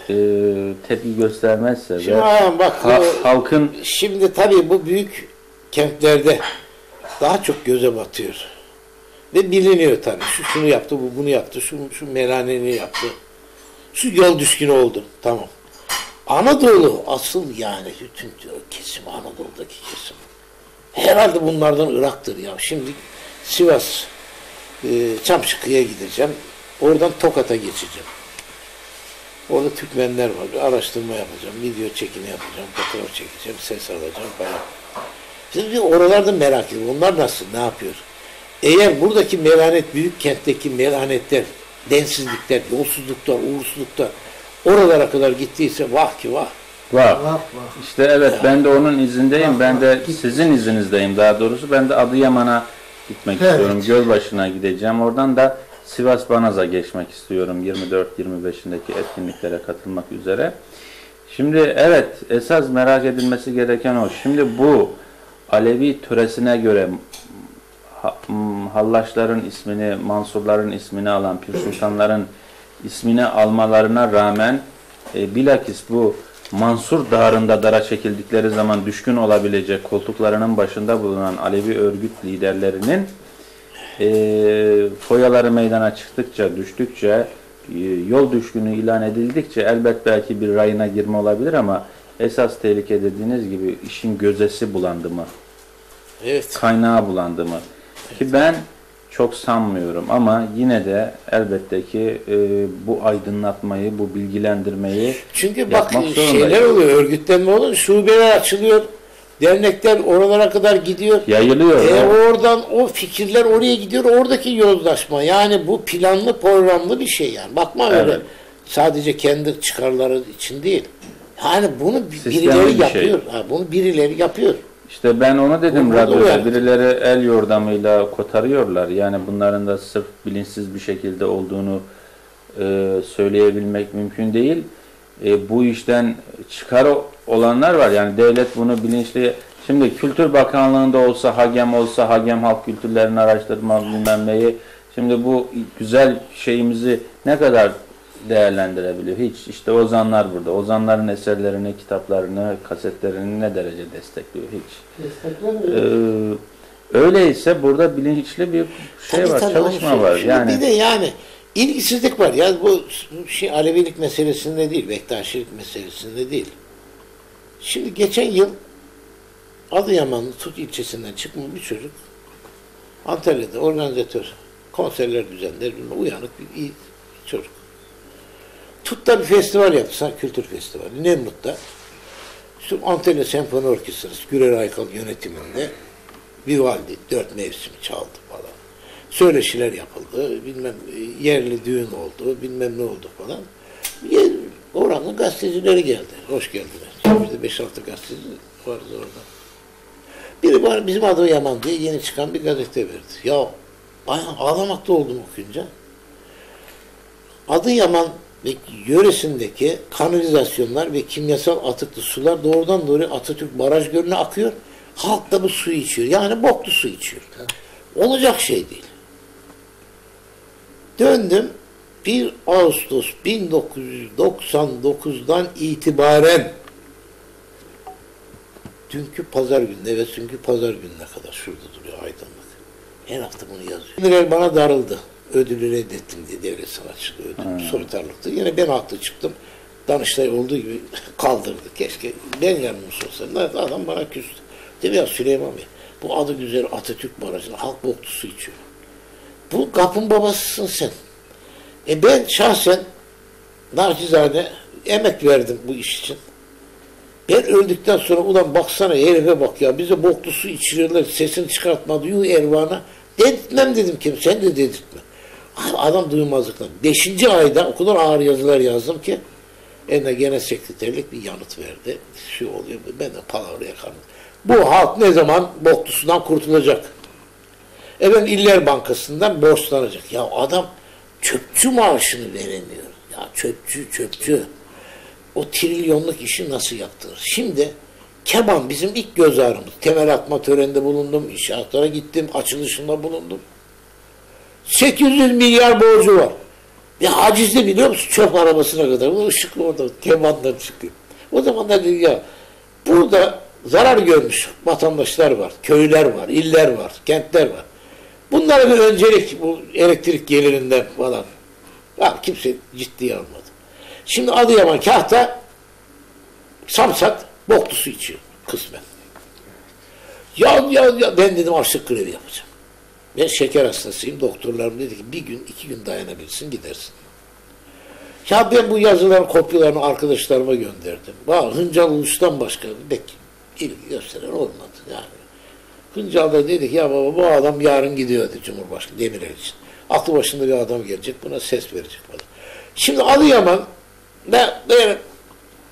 e, tepki göstermezse Şimdi ve bak ha- halkın Şimdi tabii bu büyük kentlerde daha çok göze batıyor. Ve biliniyor tabii. Şu şunu yaptı, bu bunu yaptı, şu, şu melaneni yaptı. Şu yol düşkünü oldu. Tamam. Anadolu asıl yani bütün kesim Anadolu'daki kesim. Herhalde bunlardan Irak'tır ya. Şimdi Sivas, e, Çamşıkı'ya gideceğim. Oradan Tokat'a geçeceğim. Orada Türkmenler var. Bir araştırma yapacağım. Video çekimi yapacağım. Fotoğraf çekeceğim. Ses alacağım falan. Şimdi oralarda merak ediyorum. Onlar nasıl? Ne yapıyor? Eğer buradaki melanet, büyük kentteki melanetler, densizlikler, yolsuzluklar, uğursuzluklar oralara kadar gittiyse vah ki vah. Bak. İşte evet ben de onun izindeyim. Ben de sizin izinizdeyim daha doğrusu. Ben de Adıyaman'a gitmek Evet. istiyorum. Gölbaşı'na gideceğim. Oradan da Sivas Banaz'a geçmek istiyorum. 24-25'indeki etkinliklere katılmak üzere. Şimdi evet esas merak edilmesi gereken o. Şimdi bu Alevi töresine göre ha- m, Hallaçların ismini, Mansurların ismini alan Pir Sultanların ismini almalarına rağmen e, bilakis bu Mansur Dağı'nda dara çekildikleri zaman düşkün olabilecek koltuklarının başında bulunan Alevi örgüt liderlerinin e, foyaları meydana çıktıkça, düştükçe, e, yol düşkünü ilan edildikçe elbet belki bir rayına girme olabilir ama esas tehlike dediğiniz gibi işin gözesi bulandı mı? Evet. kaynağı bulandı mı? Ki ben çok sanmıyorum ama yine de elbette ki e, bu aydınlatmayı, bu bilgilendirmeyi Çünkü bak zorundayız. şeyler oluyor, örgütlenme oluyor, şubeler açılıyor, dernekler oralara kadar gidiyor. yayılıyor. E Evet. oradan o fikirler oraya gidiyor, oradaki yozlaşma. Yani bu planlı, programlı bir şey yani. Bakma öyle Evet. sadece kendi çıkarları için değil. Yani bunu Sistemli birileri bir şey. yapıyor. Ha, bunu birileri yapıyor. İşte ben onu dedim radyoda. Birileri el yordamıyla kotarıyorlar. Yani bunların da sırf bilinçsiz bir şekilde olduğunu e, söyleyebilmek mümkün değil. E, bu işten çıkar olanlar var. Yani devlet bunu bilinçli Şimdi Kültür Bakanlığı'nda olsa, Hagem olsa, Hagem Halk Kültürlerini Araştırma bilmem neyi. Şimdi bu güzel şeyimizi ne kadar değerlendirebiliyor? Hiç. İşte Ozanlar burada. Ozanların eserlerini, kitaplarını, kasetlerini ne derece destekliyor? Hiç. Desteklemiyor. Ee, öyleyse burada bilinçli bir şey Tabii var, tabii, çalışma onu var. Şimdi Yani bir de yani ilgisizlik var. Yani bu şey Alevilik meselesinde değil, Bektaşilik meselesinde değil. Şimdi geçen yıl Adıyaman'ın Tut ilçesinden çıkmış bir çocuk Antalya'da organizatör konserler düzenler, uyanık bir iyi çocuk. Tut'ta bir festival yaptı, kültür festivali, Nemrut'ta. İşte Antalya Senfoni Orkestrası, Gürer Aykal yönetiminde Vivaldi dört mevsim çaldı falan. Söyleşiler yapıldı, bilmem yerli düğün oldu, bilmem ne oldu falan. Oranın gazetecileri geldi, hoş geldiler. Şimdi beş altı gazeteci vardı orada. Biri bana bizim adı Yaman diye yeni çıkan bir gazete verdi. Ya bayağı ağlamakta oldum okuyunca. Adı Yaman ve yöresindeki kanalizasyonlar ve kimyasal atıklı sular doğrudan doğruya Atatürk Baraj Gölü'ne akıyor. Halk da bu suyu içiyor. Yani boklu su içiyor. Olacak şey değil. Döndüm 1 Ağustos 1999'dan itibaren dünkü pazar gününe ve dünkü pazar gününe kadar şurada duruyor aydınlık. Her hafta bunu yazıyor. Bana darıldı. Ödülü reddettim diye devlet sanatçılığı ödülü. Soytarlıktı. Yine ben haklı çıktım. Danıştay olduğu gibi <laughs> kaldırdı. Keşke ben yanılmış olsaydım. Adam bana küstü. Dedi ya Süleyman Bey bu adı güzel Atatürk Barajı'nda halk boklu su içiyor. Bu kapın babasısın sen. E ben şahsen naçizane emek verdim bu iş için. Ben öldükten sonra ulan baksana herife bak ya bize boklu su içiriyorlar sesini çıkartmadı yuh ervana. Dedirtmem dedim kim sen de dedirtme. Adam duymazlıkla. Beşinci ayda o kadar ağır yazılar yazdım ki eline gene sekreterlik bir yanıt verdi. Şu oluyor ben de palavraya kaldım. Bu halk ne zaman boklusundan kurtulacak? Efendim İller Bankası'ndan borçlanacak. Ya adam çöpçü maaşını veremiyor. Ya çöpçü çöpçü. O trilyonluk işi nasıl yaptırır? Şimdi Keban bizim ilk göz ağrımız. Temel atma töreninde bulundum. inşaatlara gittim. Açılışında bulundum. 800 milyar borcu var. Ve acizde biliyor musun çöp arabasına kadar. Bu ışıklı orada kemandan çıkıyor. O zaman da dedi ya burada zarar görmüş vatandaşlar var, köyler var, iller var, kentler var. Bunlara bir öncelik bu elektrik gelirinden falan. Ya kimse ciddiye almadı. Şimdi Adıyaman Kahta Samsat boklu su içiyor kısmen. Ya, ya, ya ben dedim açlık grevi yapacağım. Ben şeker hastasıyım. Doktorlarım dedi ki bir gün iki gün dayanabilirsin gidersin. Ya ben bu yazıların kopyalarını arkadaşlarıma gönderdim. Bak Hıncal Ulus'tan başka pek ilgi gösteren olmadı yani. Hıncal da dedi ki ya baba bu adam yarın gidiyor dedi Cumhurbaşkanı Demirel için. Aklı başında bir adam gelecek buna ses verecek falan. Şimdi Adıyaman ben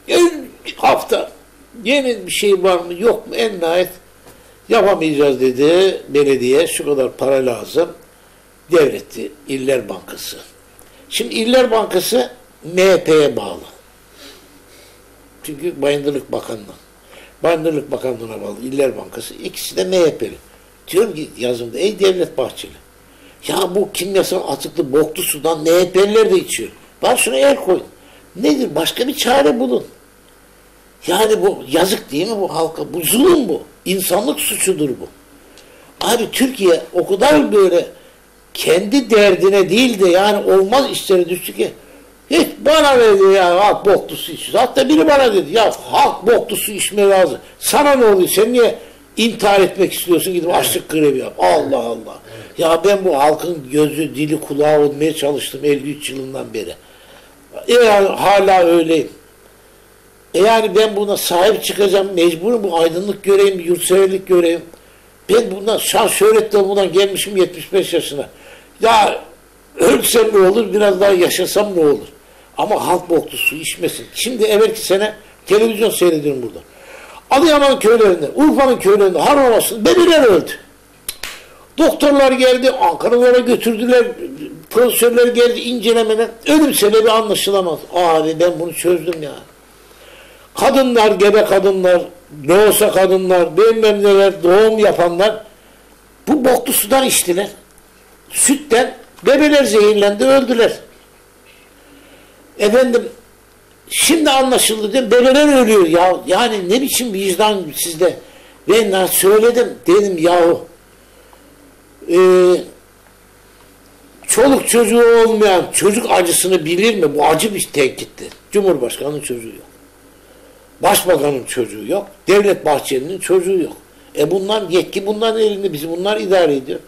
en hafta yeni bir şey var mı yok mu en nihayet yapamayacağız dedi belediye şu kadar para lazım devletti İller Bankası. Şimdi İller Bankası MHP'ye bağlı. Çünkü Bayındırlık Bakanlığı. Bayındırlık Bakanlığı'na bağlı İller Bankası. ikisi de MHP'li. Diyorum ki yazımda ey Devlet Bahçeli. Ya bu kimyasal atıklı boklu sudan MHP'liler de içiyor. Var şuna el koyun. Nedir? Başka bir çare bulun. Yani bu yazık değil mi bu halka? Bu zulüm bu. İnsanlık suçudur bu. Abi Türkiye o kadar böyle kendi derdine değil de yani olmaz işlere düştü ki hiç bana dedi ya halk boklu su içiyor. Hatta biri bana dedi ya halk boklu su içme lazım. Sana ne oluyor? Sen niye intihar etmek istiyorsun gidip açlık grevi yap. Allah Allah. Ya ben bu halkın gözü, dili, kulağı olmaya çalıştım 53 yılından beri. E yani hala öyleyim. E yani ben buna sahip çıkacağım, mecburum bu aydınlık göreyim, yurtseverlik göreyim. Ben bundan şan şöhret olmadan gelmişim 75 yaşına. Ya ölsem ne olur, biraz daha yaşasam ne olur? Ama halk boklu içmesin. Şimdi evvelki sene televizyon seyrediyorum burada. Adıyaman köylerinde, Urfa'nın köylerinde, Harvamas'ın bebeler öldü. Doktorlar geldi, Ankara'lara götürdüler, profesörler geldi incelemeler. Ölüm sebebi anlaşılamaz. Abi ben bunu çözdüm ya. Kadınlar, gebe kadınlar, doğusa kadınlar, bilmem neler, doğum yapanlar bu boklu sudan içtiler. Sütten bebeler zehirlendi, öldüler. Efendim, şimdi anlaşıldı değil mi? Bebeler ölüyor ya. Yani ne biçim vicdan sizde? Ben söyledim, dedim yahu e, çoluk çocuğu olmayan çocuk acısını bilir mi? Bu acı bir tenkittir. Cumhurbaşkanının çocuğu yok. Başbakanın çocuğu yok. Devlet Bahçeli'nin çocuğu yok. E bunlar yetki bunların elinde. Bizi bunlar idare ediyor.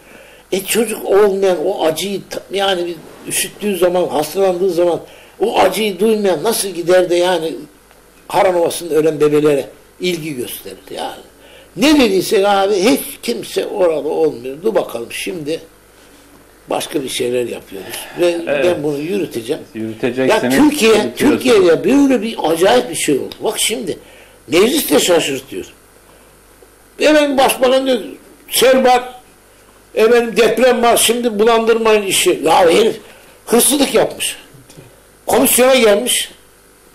E çocuk olmayan o acıyı yani üşüttüğü zaman, hastalandığı zaman o acıyı duymayan nasıl gider de yani Haran Ovası'nda ölen bebelere ilgi gösterir yani. Ne dediyse abi hiç kimse orada olmuyor. Dur bakalım şimdi başka bir şeyler yapıyoruz. Ve Evet. ben bunu yürüteceğim. Ya Yürüteceksiniz. Türkiye, yürütüyorsunuz. Türkiye'de böyle bir acayip bir şey oldu. Bak şimdi meclis de şaşırtıyor. Efendim başbakan diyor sel var, efendim deprem var, şimdi bulandırmayın işi. Ya herif hırsızlık yapmış. Komisyona gelmiş.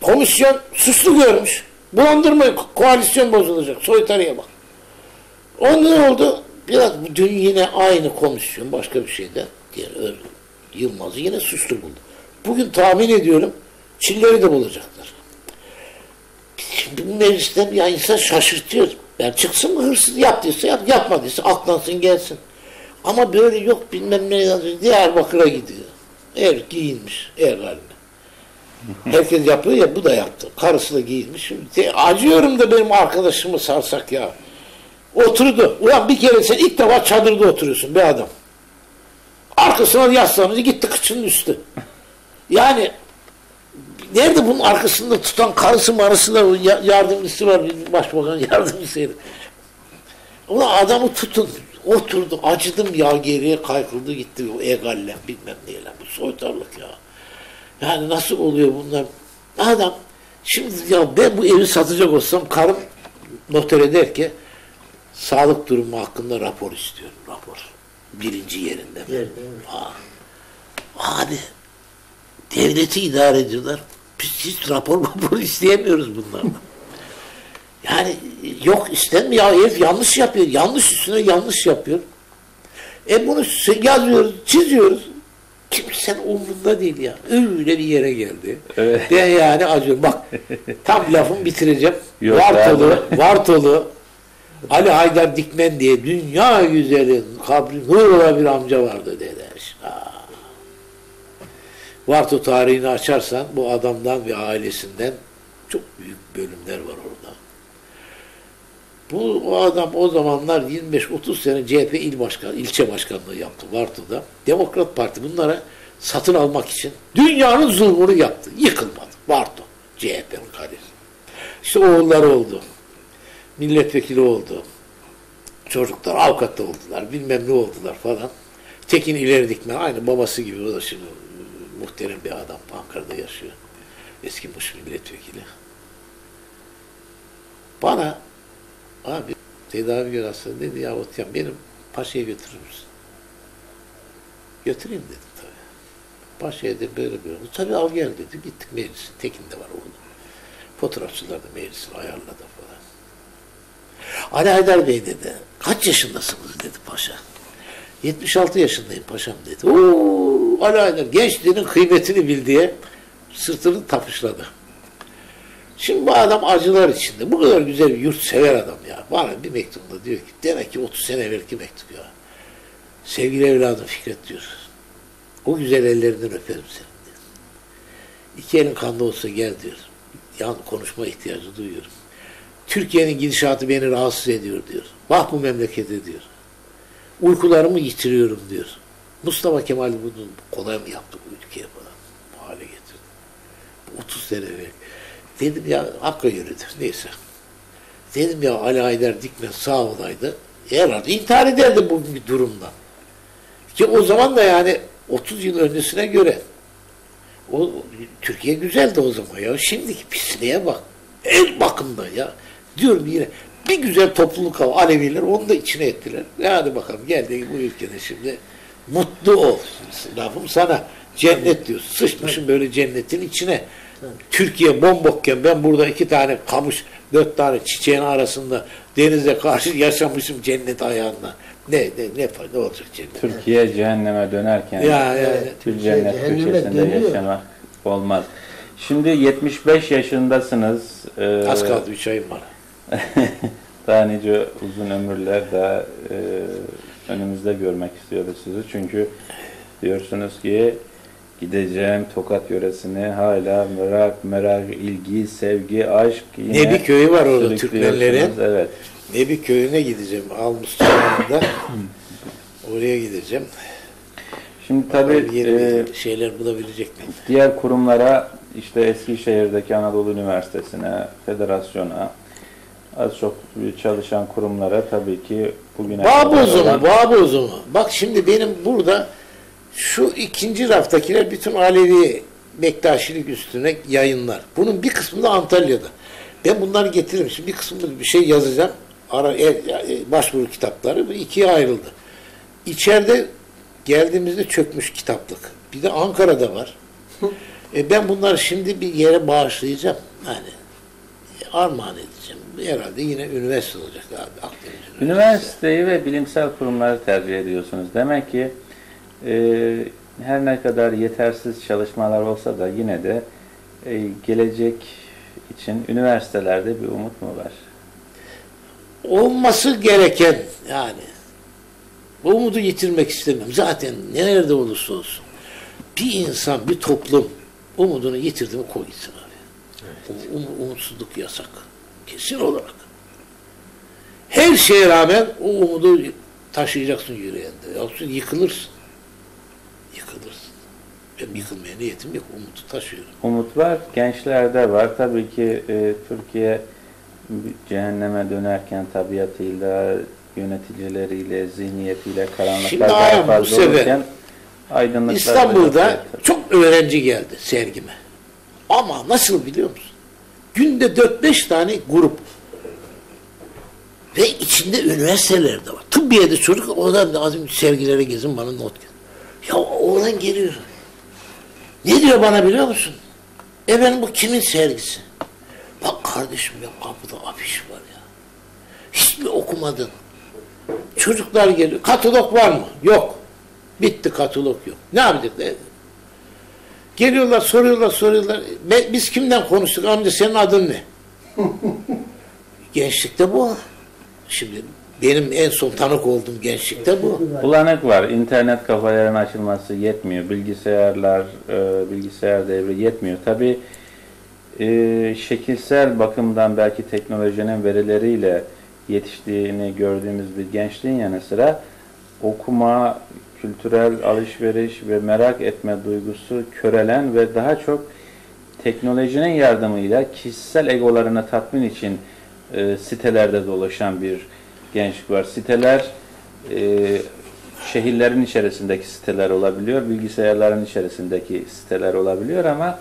Komisyon suçlu görmüş. Bulandırmayın, ko- koalisyon bozulacak. Soytarıya bak. O ne oldu? Biraz dün yine aynı komisyon başka bir şeyde. Ör- Yılmaz'ı yine suçlu buldu. Bugün tahmin ediyorum Çilleri de bulacaklar. Şimdi bu meclisten ya insan şaşırtıyor. Yani çıksın mı hırsız yaptıysa yap, yapmadıysa aklansın gelsin. Ama böyle yok bilmem ne yazıyor. Diyarbakır'a gidiyor. Er giyinmiş er haline. Herkes yapıyor ya bu da yaptı. Karısı da giyinmiş. Şimdi acıyorum da benim arkadaşımı sarsak ya. Oturdu. Ulan bir kere sen ilk defa çadırda oturuyorsun be adam. Arkasına yaslanınca gitti kıçının üstü. Yani nerede bunun arkasında tutan karısı marısı da ya- yardımcısı var. Başbakan <laughs> yardımcısı. Ulan adamı tutun. Oturdu. Acıdım ya geriye kaykıldı gitti. O egalle bilmem neyle. Bu soytarlık ya. Yani nasıl oluyor bunlar? Adam şimdi ya ben bu evi satacak olsam karım notere der ki sağlık durumu hakkında rapor istiyorum. Rapor. Birinci yerinde. Evet, Aa, Abi devleti idare ediyorlar. Biz hiç rapor rapor <laughs> isteyemiyoruz bunlardan. Yani yok istenmiyor. Ya herif yanlış yapıyor. Yanlış üstüne yanlış yapıyor. E bunu yazıyoruz, çiziyoruz. Kimsenin umrunda değil ya. Öyle bir yere geldi. Evet. Ben yani acıyorum. Bak tam lafımı bitireceğim. Yok, Vartolu. Vartolu Ali Haydar Dikmen diye dünya güzeli kabri nur olan bir amca vardı dediler. Varto tarihini açarsan bu adamdan ve ailesinden çok büyük bölümler var orada. Bu o adam o zamanlar 25-30 sene CHP il başkanı, ilçe başkanlığı yaptı Varto'da. Demokrat Parti bunlara satın almak için dünyanın zulmünü yaptı. Yıkılmadı. Varto. CHP'nin kalesi. İşte oğulları oldu. Milletvekili oldu. Çocuklar avukat da oldular. Bilmem ne oldular falan. Tekin ileri dikme. Aynı babası gibi. O da şimdi e, muhterem bir adam. Ankara'da yaşıyor. Eski Muş milletvekili. Bana abi tedavi görası dedi ya Otyan benim Paşa'ya götürür müsün? Götüreyim dedim tabii. Paşa'ya da böyle böyle. Tabii al gel dedi. Gittik meclis. Tekin de var oğlum. Fotoğrafçılar da meclisini ayarladı. Ali Haydar Bey dedi. Kaç yaşındasınız dedi paşa. 76 yaşındayım paşam dedi. Oo, Ali Haydar gençliğinin kıymetini bil diye sırtını tapışladı. Şimdi bu adam acılar içinde. Bu kadar güzel bir yurt sever adam ya. Bana bir mektubunda diyor ki demek ki 30 sene evvelki mektup ya. Sevgili evladım Fikret diyor. O güzel ellerinden öperim seni diyor. İki elin kanda olsa gel diyor. Yan konuşma ihtiyacı duyuyorum. Türkiye'nin gidişatı beni rahatsız ediyor diyor. Bak bu memlekete diyor. Uykularımı yitiriyorum diyor. Mustafa Kemal bunu kolay mı yaptı bu ülkeye falan? Bu hale getirdi. Bu 30 sene evvel. Dedim ya hakka yürüdü. Neyse. Dedim ya Ali Haydar Dikmen sağ olaydı. Herhalde intihar ederdi bu bir durumdan. Ki o zaman da yani 30 yıl öncesine göre o Türkiye güzeldi o zaman ya. Şimdiki pisliğe bak. El bakımda ya. Diyorum yine bir güzel topluluk al. Aleviler onu da içine ettiler. E hadi bakalım geldi bu ülkede şimdi mutlu ol. Lafım sana. Cennet diyorsun. Sıçmışım böyle cennetin içine. Türkiye bombokken ben burada iki tane kamış, dört tane çiçeğin arasında denize karşı yaşamışım cennet ayağında. Ne ne ne, ne olacak cennet? Türkiye cehenneme dönerken Ya, ya, Türkiye cennet köşesinde dönüyor. yaşamak olmaz. Şimdi 75 yaşındasınız. Ee, Az kaldı üç ayım var. Daha nice uzun ömürler daha e, önümüzde görmek istiyoruz sizi. Çünkü diyorsunuz ki gideceğim Tokat yöresine hala merak, merak, ilgi, sevgi, aşk yine Nebi köyü var orada. Türkmenlerin. Evet. Nebi köyüne gideceğim. Al Mustafa'da. <clears throat> Oraya gideceğim. Şimdi tabii e, şeyler bulabilecek miyim? diğer kurumlara işte Eskişehir'deki Anadolu Üniversitesi'ne, federasyona, az çok çalışan kurumlara tabii ki bugüne Bağbozu olan- mu? Bağbozu mu? Bak şimdi benim burada şu ikinci raftakiler bütün Alevi Bektaşilik üstüne yayınlar. Bunun bir kısmı da Antalya'da. Ben bunları getiririm. Şimdi bir kısmında bir şey yazacağım. Ara, e, e, başvuru kitapları bu ikiye ayrıldı. İçeride geldiğimizde çökmüş kitaplık. Bir de Ankara'da var. e ben bunları şimdi bir yere bağışlayacağım. Yani e, armağan edeceğim. Herhalde yine üniversite olacak abi. Akdeniz Üniversitesi. Üniversiteyi ve bilimsel kurumları tercih ediyorsunuz. Demek ki e, her ne kadar yetersiz çalışmalar olsa da yine de e, gelecek için üniversitelerde bir umut mu var? olması gereken yani bu umudu yitirmek istemem. Zaten nerede olursa olsun bir insan, bir toplum umudunu yitirdi mi koy gitsin abi. Um- um- umutsuzluk yasak. Kesin olarak. Her şeye rağmen o umudu taşıyacaksın yüreğinde. Yoksa yıkılırsın. Yıkılırsın. Ben yıkılmaya niyetim yok. Umudu taşıyorum. Umut var, gençlerde var. Tabii ki e, Türkiye cehenneme dönerken tabiatıyla, yöneticileriyle, zihniyetiyle, karanlıklar daha fazla sefer olurken aydınlıklar da İstanbul'da çok öğrenci geldi sergime. Ama nasıl biliyor musun? Günde 4-5 tane grup. Ve içinde üniversiteler de var. Tıbbiyede çocuk oradan da azim sergilere gezin bana not gel. Ya oradan geliyor. Ne diyor bana biliyor musun? Efendim bu kimin sergisi? Bak kardeşim ya kapıda afiş var ya. Hiç mi okumadın? Çocuklar geliyor. Katalog var mı? Yok. Bitti katalog yok. Ne yapacak? Geliyorlar soruyorlar soruyorlar. "Be- Biz kimden konuştuk? Amca senin adın ne? <laughs> Gençlikte bu. Şimdi benim en son tanık olduğum gençlikte bu. Bulanık var. İnternet kafaların açılması yetmiyor. Bilgisayarlar, e, bilgisayar devri yetmiyor. Tabi şekilsel bakımdan belki teknolojinin verileriyle yetiştiğini gördüğümüz bir gençliğin yanı sıra okuma, kültürel alışveriş ve merak etme duygusu körelen ve daha çok teknolojinin yardımıyla kişisel egolarını tatmin için e, sitelerde dolaşan bir gençlik var. Siteler e, şehirlerin içerisindeki siteler olabiliyor, bilgisayarların içerisindeki siteler olabiliyor ama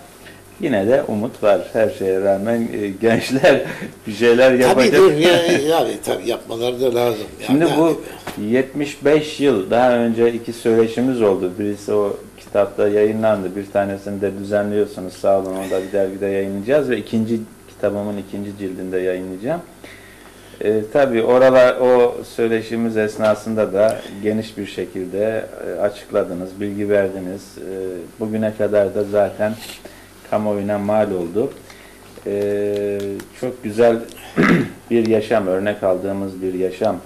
yine de umut var. Her şeye rağmen e, gençler <laughs> bir şeyler Tabii yapacak. dur ya, <laughs> yani tabii yapmaları da lazım. Şimdi Yani bu 75 yıl daha önce iki söyleşimiz oldu. Birisi o kitapta yayınlandı. Bir tanesini de düzenliyorsunuz. Sağ olun onu da bir dergide yayınlayacağız ve ikinci kitabımın ikinci cildinde yayınlayacağım. E, tabii oralar o söyleşimiz esnasında da geniş bir şekilde e, açıkladınız, bilgi verdiniz. E, bugüne kadar da zaten kamuoyuna mal oldu. E, çok güzel <clears throat> bir yaşam, örnek aldığımız bir yaşam.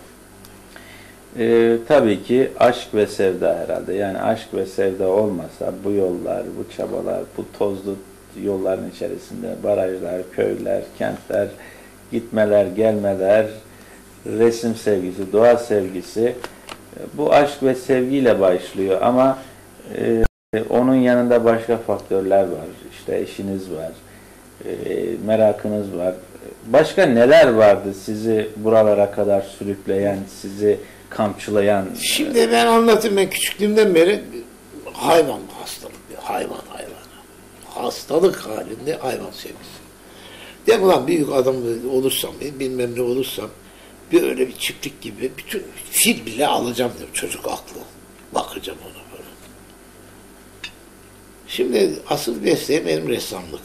E, tabii ki aşk ve sevda herhalde. Yani aşk ve sevda olmasa bu yollar, bu çabalar, bu tozlu yolların içerisinde barajlar, köyler, kentler, gitmeler, gelmeler, resim sevgisi, doğa sevgisi e, bu aşk ve sevgiyle başlıyor ama e, onun yanında başka faktörler var. İşte eşiniz var, e, merakınız var. Başka neler vardı sizi buralara kadar sürükleyen, sizi kamçılayan? Şimdi ben anlatayım ben küçüklüğümden beri hayvan hastalık, hayvan hayvan. Hastalık halinde hayvan sevgisi. De ulan büyük adam olursam, bilmem ne olursam böyle bir çiftlik gibi bütün fil bile alacağım diyor çocuk aklı. Bakacağım ona. Şimdi asıl mesleğim benim ressamlık.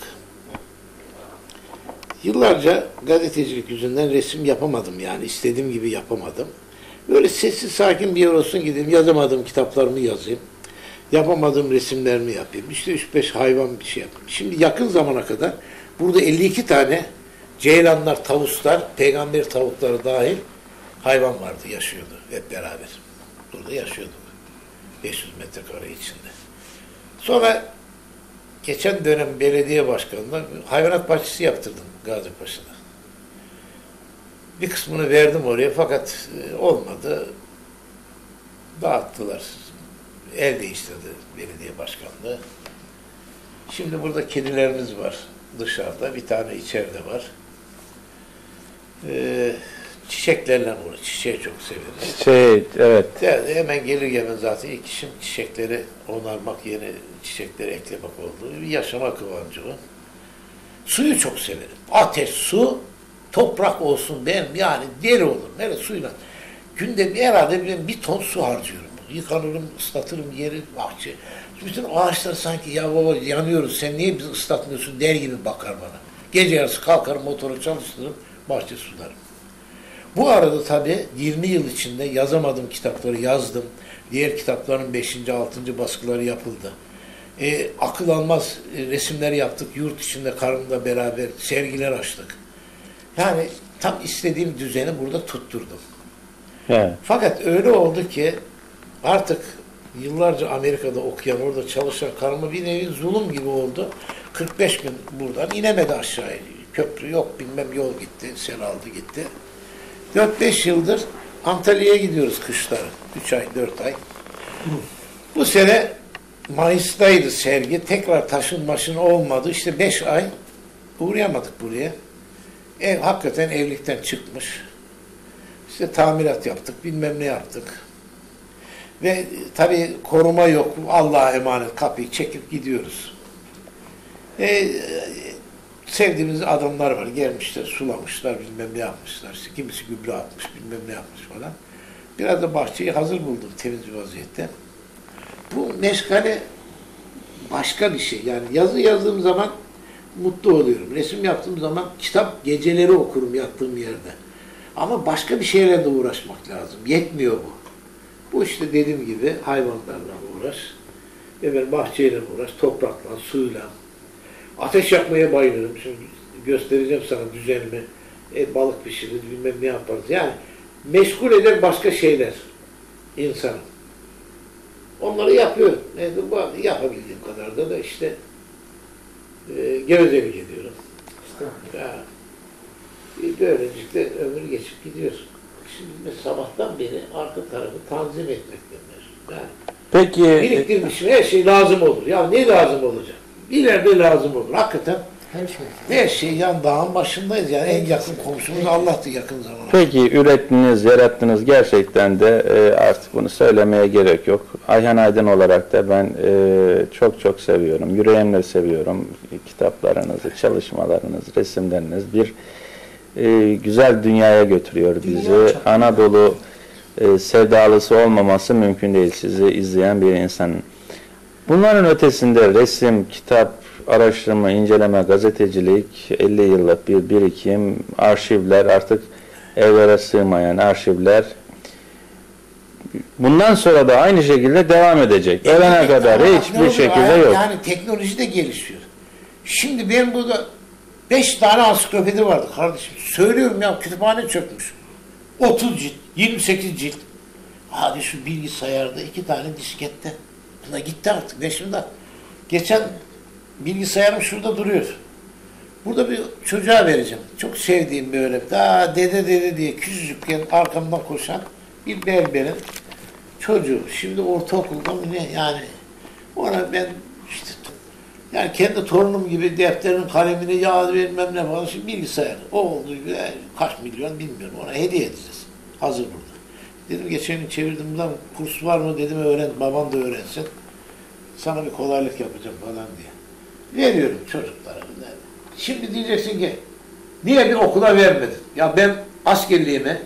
Yıllarca gazetecilik yüzünden resim yapamadım yani istediğim gibi yapamadım. Böyle sessiz sakin bir yer olsun gideyim yazamadığım kitaplarımı yazayım. Yapamadığım resimlerimi yapayım. İşte 3-5 hayvan bir şey yapayım. Şimdi yakın zamana kadar burada 52 tane ceylanlar, tavuslar, peygamber tavukları dahil hayvan vardı, yaşıyordu hep beraber. Burada yaşıyorduk. 500 metrekare içinde. Sonra geçen dönem belediye başkanına hayvanat bahçesi yaptırdım Gazipaşa'da. Bir kısmını verdim oraya fakat e, olmadı. Dağıttılar. El değiştirdi belediye başkanlığı. Şimdi burada kedilerimiz var dışarıda. Bir tane içeride var. Ee, çiçeklerle uğraş. Çiçeği çok severiz. Şey, evet. Yani hemen gelir gelmez zaten ilk işim çiçekleri onarmak, yeni çiçekleri eklemek oldu. Bir yaşama kıvancı o. Suyu çok severim. Ateş, su, toprak olsun benim yani deli olurum. Hele suyla. Günde bir herhalde ben bir ton su harcıyorum. Yıkanırım, ıslatırım yeri, bahçe. Bütün ağaçlar sanki ya baba yanıyoruz sen niye bizi ıslatmıyorsun der gibi bakar bana. Gece yarısı kalkarım motoru çalıştırırım, bahçe sularım. Bu arada tabii 20 yıl içinde yazamadığım kitapları yazdım. Diğer kitapların 5. 6. baskıları yapıldı. E, akıl almaz e, resimler yaptık. Yurt içinde karımla beraber sergiler açtık. Yani tam istediğim düzeni burada tutturdum. evet. Fakat öyle oldu ki artık yıllarca Amerika'da okuyan, orada çalışan karıma bir nevi zulüm gibi oldu. 45 gün buradan inemedi aşağıya. Köprü yok, bilmem yol gitti, sel aldı gitti. 4-5 yıldır Antalya'ya gidiyoruz kışları. 3 ay, 4 ay. Bu sene Mayıs'taydı sergi. Tekrar taşın başın olmadı. İşte 5 ay uğrayamadık buraya. Ev hakikaten evlilikten çıkmış. İşte tamirat yaptık, bilmem ne yaptık. Ve tabii koruma yok. Allah'a emanet kapıyı çekip gidiyoruz. E, sevdiğimiz adamlar var. Gelmişler, sulamışlar, bilmem ne yapmışlar. İşte kimisi gübre atmış, bilmem ne yapmış falan. Biraz da bahçeyi hazır buldum temiz bir vaziyette. Bu meşgale başka bir şey. Yani yazı yazdığım zaman mutlu oluyorum. Resim yaptığım zaman kitap geceleri okurum yattığım yerde. Ama başka bir şeylerle de uğraşmak lazım. Yetmiyor bu. Bu işte dediğim gibi hayvanlarla uğraş. Efendim bahçeyle uğraş, toprakla, suyla. Ateş yakmaya bayılırım. Şimdi göstereceğim sana düzenimi. E, balık pişirir, bilmem ne yaparız. Yani meşgul eder başka şeyler insanı. Onları yapıyorum. E, bu- yapabildiğim kadar da, da işte e, gevezelik ediyorum. Ya, e, böylelikle ömür geçip gidiyor. Şimdi sabahtan beri arka tarafı tanzim etmekten meşgul. Yani Peki biriktirmişim her şey lazım olur. Ya ne lazım olacak? İleride lazım olur. Hakikaten Her şey. her şey yan dağın başındayız yani en yakın komşumuz Allah'tı yakın zamana. Peki ürettiniz, yarattınız gerçekten de e, artık bunu söylemeye gerek yok. Ayhan Aydın olarak da ben e, çok çok seviyorum. Yüreğimle seviyorum kitaplarınızı, çalışmalarınızı, resimleriniz. Bir e, güzel dünyaya götürüyor bizi. Dünya Anadolu e, sevdalısı olmaması mümkün değil sizi izleyen bir insanın. Bunların ötesinde resim, kitap, araştırma, inceleme, gazetecilik, 50 yıllık bir birikim, arşivler, artık evlere sığmayan arşivler. Bundan sonra da aynı şekilde devam edecek. Ölene kadar Ama hiçbir şekilde yani- yok. Yani teknoloji de gelişiyor. Şimdi benim burada 5 tane ansiklopedi vardı kardeşim. Söylüyorum ya kütüphane çökmüş. 30 cilt, 28 cilt. Hadi şu bilgisayarda iki tane diskette. Buna gitti artık. Ne şimdi? Geçen bilgisayarım şurada duruyor. Burada bir çocuğa vereceğim. Çok sevdiğim böyle. Daha dede dede diye küçücükken arkamdan koşan bir berberin çocuğu. Şimdi ortaokulda mı ne yani ona ben işte yani kendi torunum gibi defterin kalemini yağ bilmem ne falan şimdi bilgisayar. O oldu kaç milyon bilmiyorum ona hediye edeceğiz. Hazır burada. Dedim geçen gün çevirdim bundan kurs var mı dedim öğren baban da öğrensin. Sana bir kolaylık yapacağım falan diye. Veriyorum çocuklara. Şimdi diyeceksin ki niye bir okula vermedin? Ya ben askerliğime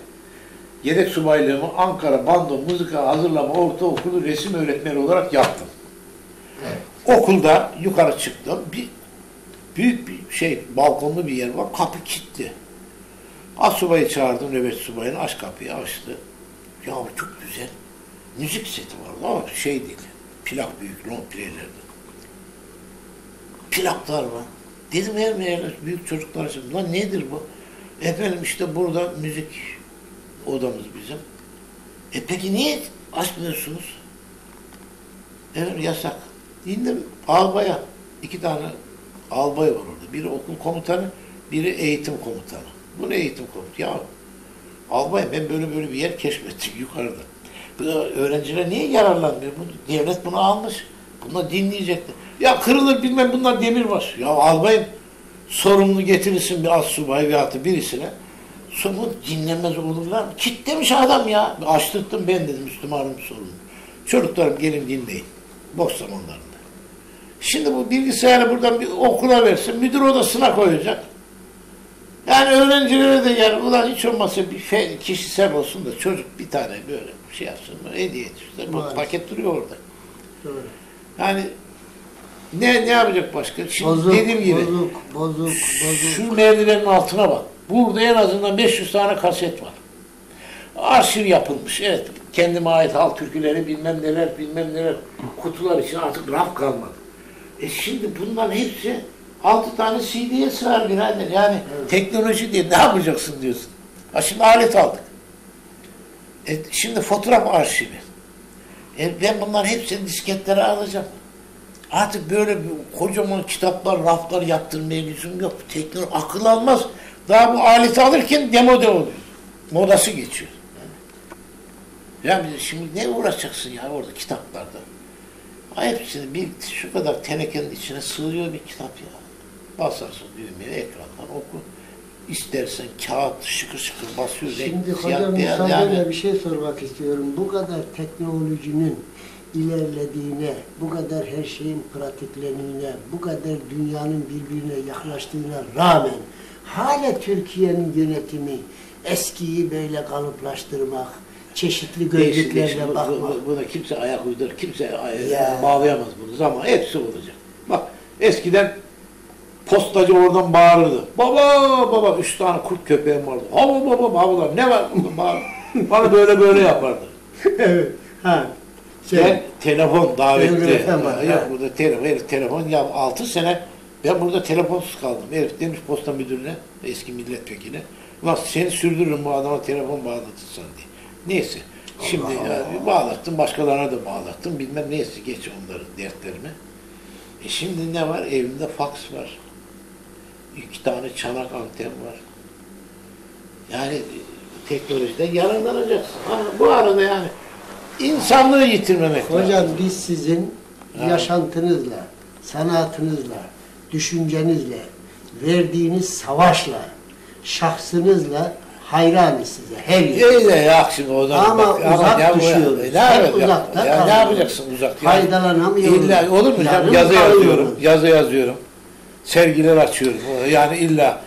yedek subaylığımı Ankara Bando Mızıka Hazırlama Ortaokulu resim öğretmeni olarak yaptım. Okulda yukarı çıktım. Bir büyük bir şey balkonlu bir yer var. Kapı kilitli. Asubayı çağırdım nöbet subayını. Aç kapıyı açtı. Ya çok güzel. Müzik seti vardı ama şey değil. Plak büyük long player'lerdi. Plaklar var. Dedim ya meğer büyük çocuklar için. Lan nedir bu? Efendim işte burada müzik odamız bizim. E peki niye açmıyorsunuz? Efendim yasak. İndim albaya. iki tane albay var orada. Biri okul komutanı, biri eğitim komutanı. Bu ne eğitim komutanı? Ya albay ben böyle böyle bir yer keşfettim yukarıda. Bu öğrenciler niye yararlanmıyor? Bu, devlet bunu almış. Bunlar dinleyecekler. Ya kırılır bilmem bunlar demirbaş. Ya albayım sorumlu getirirsin bir assubay veyahut da birisine. Sonra dinlemez olurlar mı? Kitlemiş adam ya. Açtırttım ben dedim Müslümanım sorumlu. Çocuklarım gelin dinleyin. Boş zamanlarında. Şimdi bu bilgisayarı buradan bir okula versin, müdür odasına koyacak. Yani öğrencilere de yani ulan hiç olmazsa bir fe, kişisel olsun da çocuk bir tane böyle bir şey yapsın, hediye et. İşte bu paket duruyor orada. Doğru. Yani ne ne yapacak başka? Şimdi Bozuk, dediğim gibi bozuk, bozuk, bozuk. şu merdivenin altına bak. Burada en azından 500 tane kaset var. Arşiv yapılmış. Evet. Kendime ait halk türküleri bilmem neler bilmem neler kutular için artık raf kalmadı. E şimdi bunların hepsi 6 tane CD'ye sığar birader. Yani teknoloji diye ne yapacaksın diyorsun. Ha şimdi alet aldık. E şimdi fotoğraf arşivi. E ben bunların hepsini disketlere alacağım. Artık böyle bir kocaman kitaplar, raflar yaptırmaya lüzum yok. Teknoloji akıl almaz. Daha bu aleti alırken demode oluyor. Modası geçiyor. Ya bir de şimdi ne uğraşacaksın ya orada kitaplarda? Hepsini bir şu kadar tenekenin içine sığıyor bir kitap ya. Basarsın düğmeye ekrandan oku. İstersen kağıt şıkır şıkır basıyor. Şimdi hocam müsaadenle yani. bir şey sormak istiyorum. Bu kadar teknolojinin ilerlediğine, bu kadar her şeyin pratiklendiğine, bu kadar dünyanın birbirine yaklaştığına rağmen hala Türkiye'nin yönetimi eskiyi böyle kalıplaştırmak, çeşitli gözlüklerle bakmak. bu- Buna kimse ayak uydurur, kimse Ya. bağlayamaz bunu. Zaman hepsi olacak. Bak eskiden postacı oradan bağırırdı. Baba baba üç tane kurt köpeğim vardı. Baba baba babalar ne var? Bağır- Bana böyle böyle yapardı. <laughs> evet. Ha. Şey, Ben telefon var, Yok burada telefon, herif telefon. Ya 6 sene ben burada telefonsuz kaldım. Herif demiş posta müdürüne, eski milletvekili. Ulan seni sürdürürüm bu adama telefon bağlatırsan diye. Neyse. Şimdi ya, bağlattım, başkalarına da bağlattım. Bilmem neyse geç onların dertlerini. E şimdi ne var? Evimde faks var. İki tane çanak anten var. Yani teknolojiden yararlanacaksın. Ha, bu arada yani insanlığı yitirmemek lazım. Hocam biz sizin yaşantınızla, sanatınızla, düşüncenizle, verdiğiniz savaşla, şahsınızla hayranız size her yer. Öyle ya şimdi oradan Ama bak, uzak ya bu- düşüyoruz. Ne Hep yapacaksın? uzakta Ya ne yapacaksın uzak? Yani Faydalanamıyoruz. İlla olur mu? Yazı yazıyorum. Yazı yazıyorum. Sergiler açıyorum. Yani illa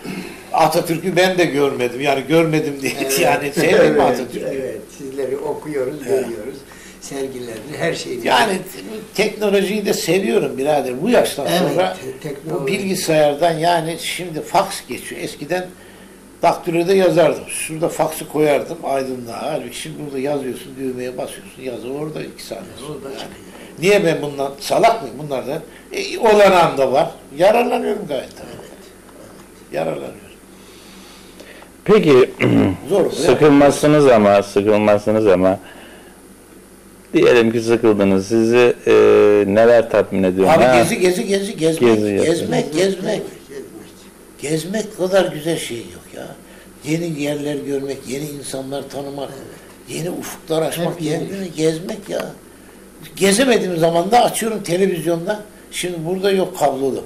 Atatürk'ü ben de görmedim. Yani görmedim diye <laughs> yani sevdim mi Atatürk'ü? Evet, sizleri okuyoruz, görüyoruz. Sergilerini, her şeyini. Yani teknolojiyi de seviyorum birader. Bu yaştan Evet, sonra teknoloji. bu bilgisayardan yani şimdi faks geçiyor. Eskiden daktiloda yazardım. Şurada faksı koyardım aydınlığa. Halbuki şimdi burada yazıyorsun, düğmeye basıyorsun. Yazı orada iki saniye. Orada yani. çıkıyor. Niye ben bundan salak mıyım bunlardan? E, olanağım da var. Yararlanıyorum gayet tabii. Yararlanıyorum. Peki <clears throat> Zor sıkılmazsınız ama sıkılmazsınız ama diyelim ki sıkıldınız. Sizi e, neler tatmin ediyor? Abi Ne- gezi gezi gezi gezmek, Gezi gezmek, gezmek. Gezmek. Gezmek kadar güzel şey yok ya. Yeni yerler görmek, yeni insanlar tanımak, yeni ufuklar açmak, yeni. gezmek ya. Gezemediğim zaman da açıyorum televizyonda. Şimdi burada yok kablolu.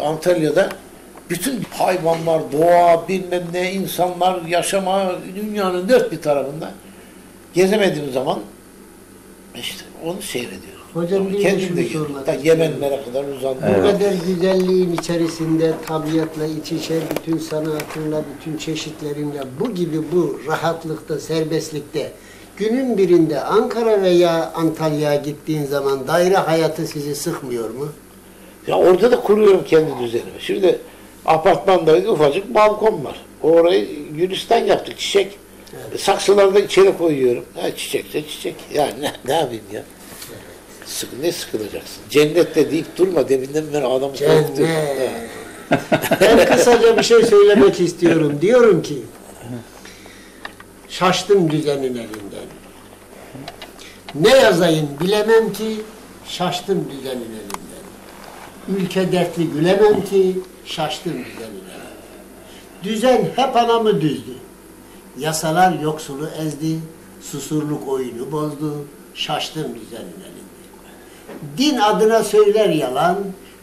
Antalya'da bütün hayvanlar, doğa, bilmem ne, insanlar, yaşama dünyanın dört bir tarafında gezemediğim zaman işte onu seyrediyorum. Hocam bir Kendim de sormak Ta. Yemenlere kadar uzandım. Bu kadar güzelliğin içerisinde tabiatla iç içe bütün sanatınla, bütün çeşitlerinle bu gibi bu rahatlıkta, serbestlikte günün birinde Ankara veya Antalya'ya gittiğin zaman daire hayatı sizi sıkmıyor mu? Ya orada da kuruyorum kendi düzenimi. Şimdi apartmanda ufacık balkon var. Orayı gülistan yaptık, çiçek. Saksılarda içeri koyuyorum. Ha, çiçekse çiçek. Yani ne, ne yapayım ya? Sık, ne sıkılacaksın? Cennette deyip durma. Deminden beri adamı. Cennet. <laughs> Ben kısaca bir şey söylemek istiyorum. Diyorum ki şaştım düzenin elinden. Ne yazayım bilemem ki şaştım düzenin elinden. Ülke dertli gülemem ki şaştım düzenin elinden. Düzen hep anamı düzdü. Yasalar yoksulu ezdi, susurluk oyunu bozdu, şaştım düzenin elinde. Din adına söyler yalan,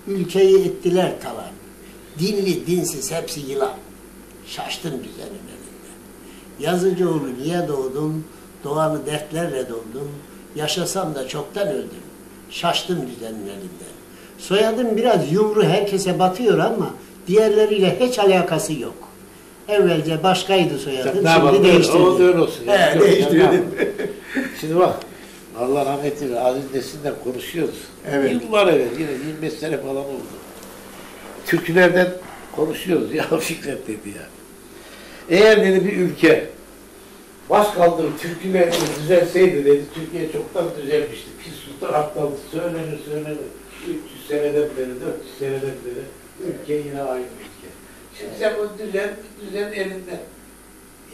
ülkeyi ettiler talan. Dinli dinsiz hepsi yılan. Şaştım düzenin elinde. Yazıcıoğlu niye doğdum, doğalı dertlerle doldum. Yaşasam da çoktan öldüm. Şaştım düzenin elinden. Soyadım biraz yumru herkese batıyor ama diğerleriyle hiç alakası yok. Evvelce başkaydı soyadım, Ne şimdi değiştirdim. O öyle olsun. He, Yani. Değiştirdim. Şimdi bak. Allah rahmet eylesin. Aziz Nesin'den konuşuyoruz. Evet. Yıllar evvel, yine 25 sene falan oldu. Türkülerden konuşuyoruz. <laughs> Ya Fikret dedi ya. Eğer dedi bir ülke baş kaldırıp türkülerini düzelseydi dedi, Türkiye çoktan düzelmişti. Pis Sultan Abdal söylenir söylenir. 300 seneden beri, 400 seneden beri ülke yine aynı ülke. Şimdi sen bu düzen, düzen elinde.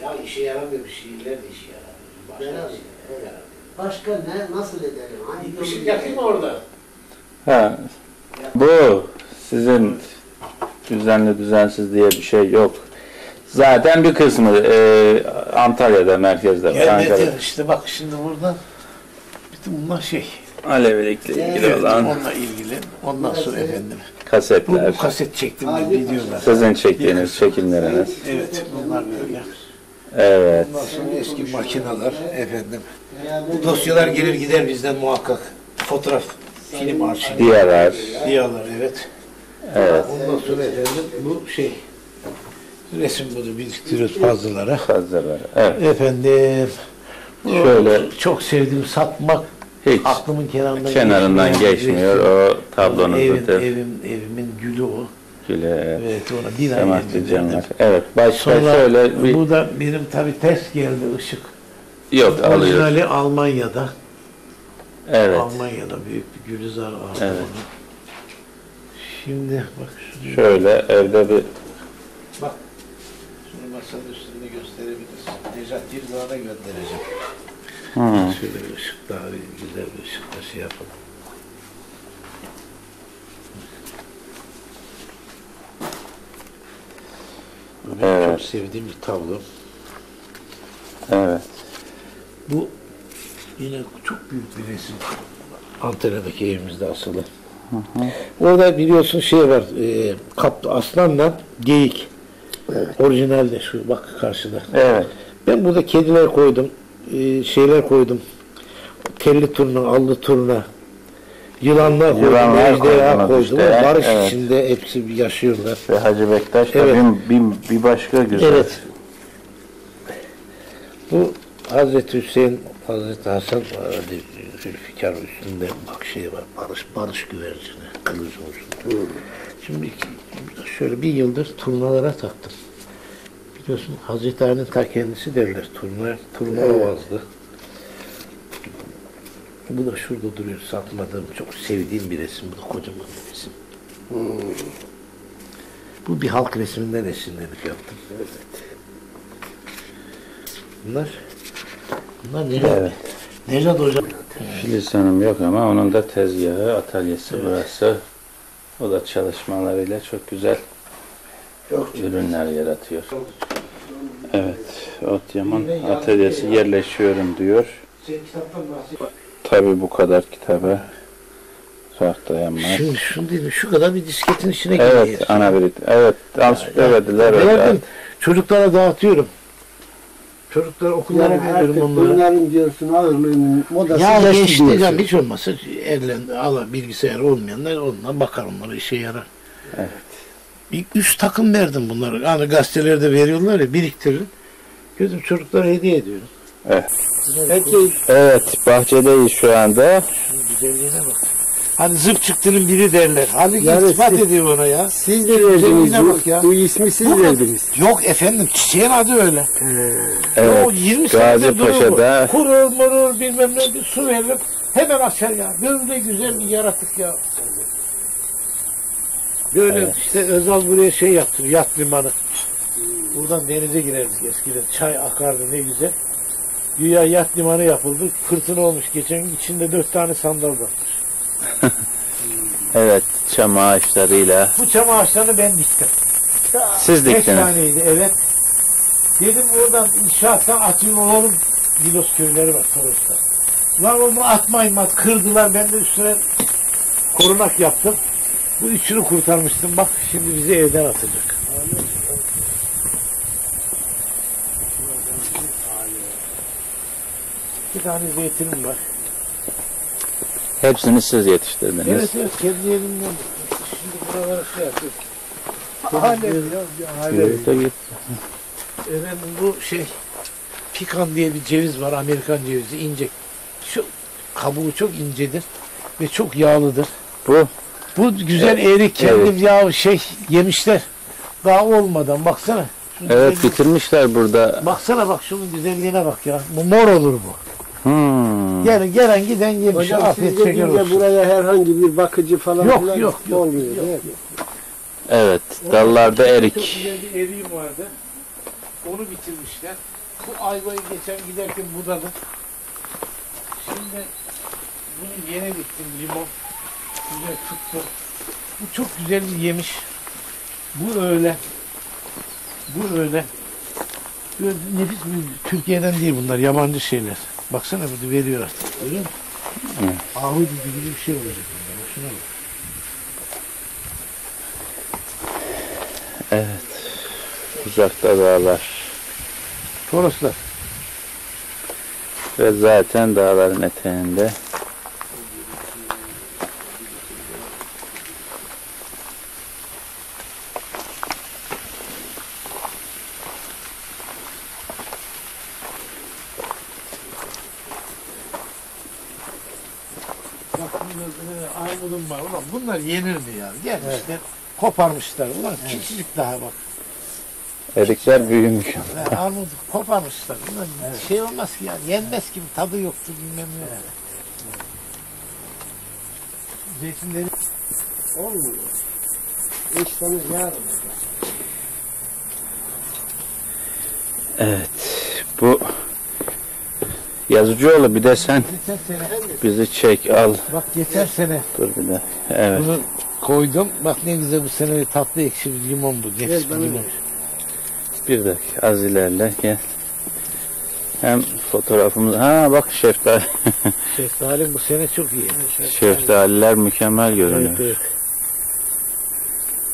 Ya işe yaramıyor, şiirler de işe yaramıyor. Başka Yaramıyor, bir şey evet. yaramıyor. Başka ne, nasıl edelim? Hangi yolu- yakayım orada? Ha, bu sizin düzenli düzensiz diye bir şey yok. Zaten bir kısmı e, Antalya'da, merkezde var. Ankara'da. Evet, işte bak şimdi burada bütün bunlar şey. Alevilikle ilgili Evet, olan onunla ilgili. Ondan sonra efendim. Bu, kasetler, bu kaset çektim bir videolar. sizin çektiğiniz çekimleriniz. Evet, bunlar böyle. Evet. Ondan sonra eski makineler efendim. Bu dosyalar gelir gider bizden muhakkak. Fotoğraf, film arşivi. Diyalar. Diyalar evet. Evet. Ondan sonra efendim bu şey. Resim bunu biriktiriyoruz fazlaları. Fazlalar. Evet. Efendim. Şöyle. Çok sevdiğim satmak Hiç aklımın kenarından kenarından geçmiyor. geçmiyor. O tablonuzdur. Evim, evim, evimin gülü o. Güle, evet. Evet ona bina Semahattin Cemal. Evet. Başka Sonra şöyle bir... bu da benim tabi ters geldi ışık. Yok alıyor. Orijinali Almanya'da. Evet. Almanya'da büyük bir Gülizar vardı Evet. Şimdi bak şunu, Şöyle evde bir masanın üstünde gösterebiliriz. Necat Yıldağ'a göndereceğim. hmm, Şöyle bir ışık daha bir güzel bir ışıkla şey yapalım. Benim Evet. çok sevdiğim bir tablo. evet. Bu yine çok büyük bir resim. Antalya'daki evimizde asılı. Orada biliyorsun şey var, e, kap, aslanla geyik. Orijinalde şu bak karşıda. Evet. Ben burada kediler koydum, e, şeyler koydum. Telli turna, allı turna, yılanlar koydum, Yılanlar ejderha koydum. işte. Barış evet. içinde hepsi yaşıyorlar. Ve Hacı Bektaş da Evet. bir, bir, bir başka güzel. Evet. Bu Hazreti Hüseyin, Hazreti Hasan, Zülfikar üstünde bak şey var, barış, barış güvercini, kılıcın ucunda. Şimdi şöyle bir yıldır turnalara taktım. Biliyorsun Hazreti Ali'nin ta kendisi derler turna, turna ovazdı. Bu da şurada duruyor, sakladığım, çok sevdiğim bir resim. Bu da kocaman bir resim. Bu bir halk resminden esinlenip yaptım. Bunlar bunlar Necat, Evet. Necat Hoca. Filiz Hanım yok ama onun da tezgahı, atölyesi burası. O da çalışmalarıyla çok güzel ürünler yaratıyor. Evet, Otyam'ın atölyesi yerleşiyorum diyor. Sen kitaptan bahset. Tabi bu kadar kitaba fark dayanmaz. Şimdi şunu dedim, şu kadar bir disketin içine giriyor. Evet, ana bir, evet, ansiklopediler Verdim. Çocuklara dağıtıyorum. Çocuklara okullara Yani onlara. bunların diyorsun ağırlığının modası Ya geçti geçti diyorsun. hiç olmazsa elle ala bilgisayar olmayanlar onunla bakar onlara işe yarar. Evet. Bir üç takım verdim bunları. Hani gazetelerde veriyorlar ya biriktirin. Gözüm çocuklara hediye ediyorum. Evet. Peki Evet, bahçedeyiz şu anda. Şunun güzelliğine bak. Hani zıp çıktının biri derler. Halbuki Yani iltifat siz- ediyor ona ya. siz de verdiniz bu, bak ya. bu ismi siz Bu- verdiniz. Yok efendim çiçeğin adı öyle. Evet, o 20 Gazi senedir bu. Paşa'da Kurur murur bilmem ne bir su veririm. Hemen açar ya. Böyle güzel bir yaratık ya. Böyle işte Özal buraya şey yaptı. Yat limanı. Buradan denize girerdik eskiden. Çay akardı ne güzel. Güya yat limanı yapıldı. Fırtına olmuş geçen gün. içinde dört tane sandal var. <laughs> evet çam ağaçlarıyla Bu çam ağaçlarını ben diktim. siz Beş diktiniz. taneydi evet. Dedim oradan inşaattan atayım oğlum. Milos köyleri var Toros'ta. Lan onu atmayın at kırdılar ben de üstüne korunak yaptım. Bu üçünü kurtarmıştım bak şimdi bizi evden atacak. Bir tane zeytinim var. Hepsini siz yetiştirdiniz. Evet evet kendi elimden. Şimdi buralara şey yapıyorum. Halep ya, halep. Yürü de git. Efendim bu şey pikan diye bir ceviz var Amerikan cevizi ince. Çok kabuğu çok incedir ve çok yağlıdır. Bu Bu güzel erik kendim Evet. ya şey yemişler. Daha olmadan baksana. Şunun evet güzelliğine- bitirmişler burada. Baksana bak şunun güzelliğine bak ya. Bu mor olur bu. Hmm. Yani gelen giden yemiş. Hocam siz Afiyet şeker dediğince olsun. buraya herhangi bir bakıcı falan Yok, filan yok, yok, olmuyor. yok, yok. Evet dallarda Çok erik. güzel bir eriğim vardı. Onu bitirmişler. Bu ayvayı geçen giderken budadım. Şimdi bunu yeni diktim limon. Güzel tuttu. Bu çok güzel bir yemiş. Bu öyle. Bu öyle. Böyle nefis bir Türkiye'den değil bunlar yabancı şeyler. Baksana burada veriyor artık. Görüyor musun? Evet. Ahu gibi bir şey olacak bunlar. Şuna bak. Evet. Uzakta dağlar. Toroslar. Ve zaten dağların eteğinde. Bak var. Ulan bunlar yenir mi ya? Gelmişler, koparmışlar. Ulan küçücük daha bak. Erikler büyümüş. Armut koparmışlar. Bunlar şey olmaz ki yani. Yenmez gibi tadı yoktu bilmem ne. Zeytinleri Olmuyor. İş sonu yarın. Evet. Bu Yazıcıoğlu bir de sen geçen sene bizi çek al. bak geçen sene Dur bir de. Evet. bunu koydum. Bak ne güzel bu sene tatlı ekşi bir limon bu. Nefis bir limon. Bir dakika az ilerle gel. Hem fotoğrafımız ha bak şeftali <laughs> Şeftalim bu sene çok iyi. şeftaliler mükemmel görünüyor. Evet, evet.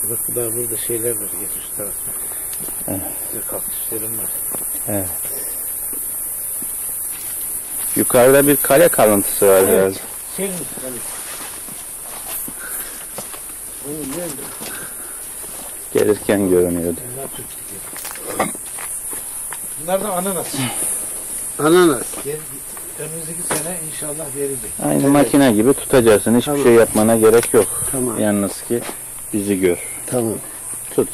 Bak bu da burada şeyler var. Geç tarafta. Evet. Kaktüslerim var. Yukarıda bir kale kalıntısı var Evet. biraz. Şey mi? Gelirken görünüyordu. Bunlar da ananas. Ananas. Gel, önümüzdeki sene inşallah verecek. Aynı makine gibi tutacaksın. Hiçbir Tamam. şey yapmana gerek yok. Tamam. Yalnız ki bizi gör. Tamam. Tut.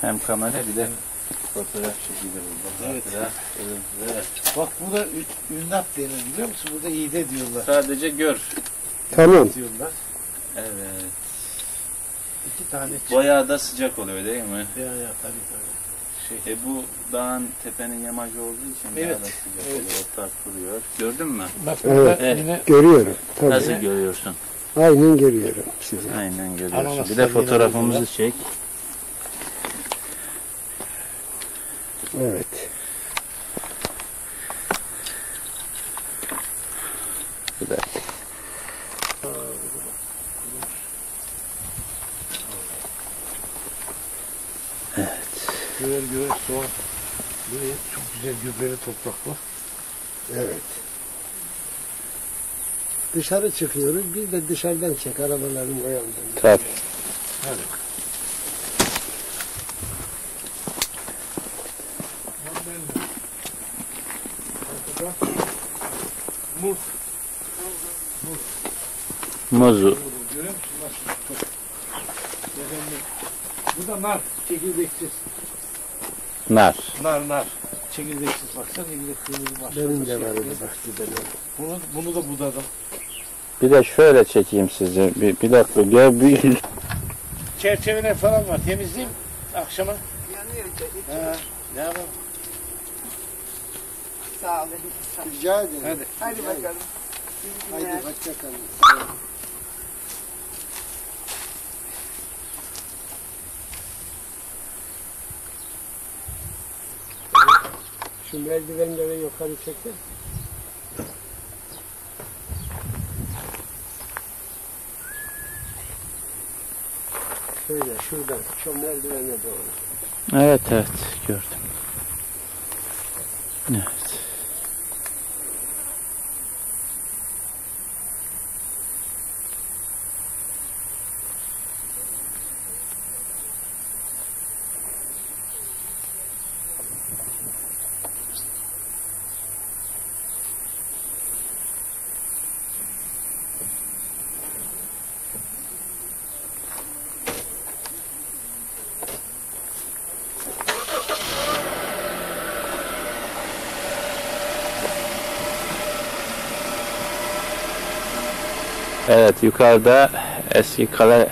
Hem kamera bir de fotoğraf çekiliriz. Evet. Evet. Bak bu da ünnap denir biliyor musun? Burada iğde diyorlar. Sadece gör. Tamam. Diyorlar. Evet. İki tane çık. Bayağı da sıcak oluyor değil mi? Ya ya tabii tabii. Şey, E bu dağın tepenin yamacı olduğu için Evet, daha da sıcak evet. oluyor. Otlar kuruyor. Gördün mü? bak burada Evet. yine Görüyorum. Tabii. Nasıl görüyorsun? Aynen görüyorum sizi. Aynen görüyorsun. Bir de fotoğrafımızı çek. Evet. Bir dakika. göğer göğer soğan. Buraya çok güzel gübreli toprak var. Evet. Dışarı çıkıyoruz. Bir de dışarıdan çek arabaların ayağından. Tabii. Hadi. Muz. Muzu. Görüyor musun? Nasıl? Çok. Beğendim. Bu da nar. Çekirdeksiz. Nar. Nar nar. Çekirdeksiz baksana kırmızı var. Benim de var öyle bahçede. Bunu, bunu da budadım. Bir de şöyle çekeyim sizi. Bir, bir dakika. Gel bir Çerçeveler falan var. Temizleyeyim akşama. Yanıyor ne yapalım? Sağ olun. Rica ederim. Hadi. Hadi bakalım. İyi Haydi günler. hoşça kalın. Şu merdivenleri yukarı çekin. Şöyle şuradan şu merdivene doğru. Evet evet gördüm. Evet. Evet yukarıda eski kale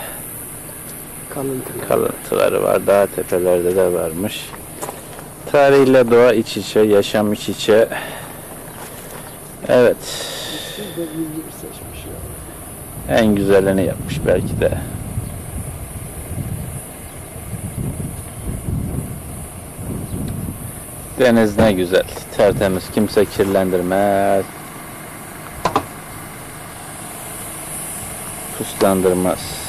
Kalıntı. kalıntıları var. Dağ tepelerde de varmış. Tarihle doğa iç içe, yaşam iç içe. Evet. En güzelini yapmış belki de. Deniz ne güzel, tertemiz, kimse kirlendirmez. estándar más.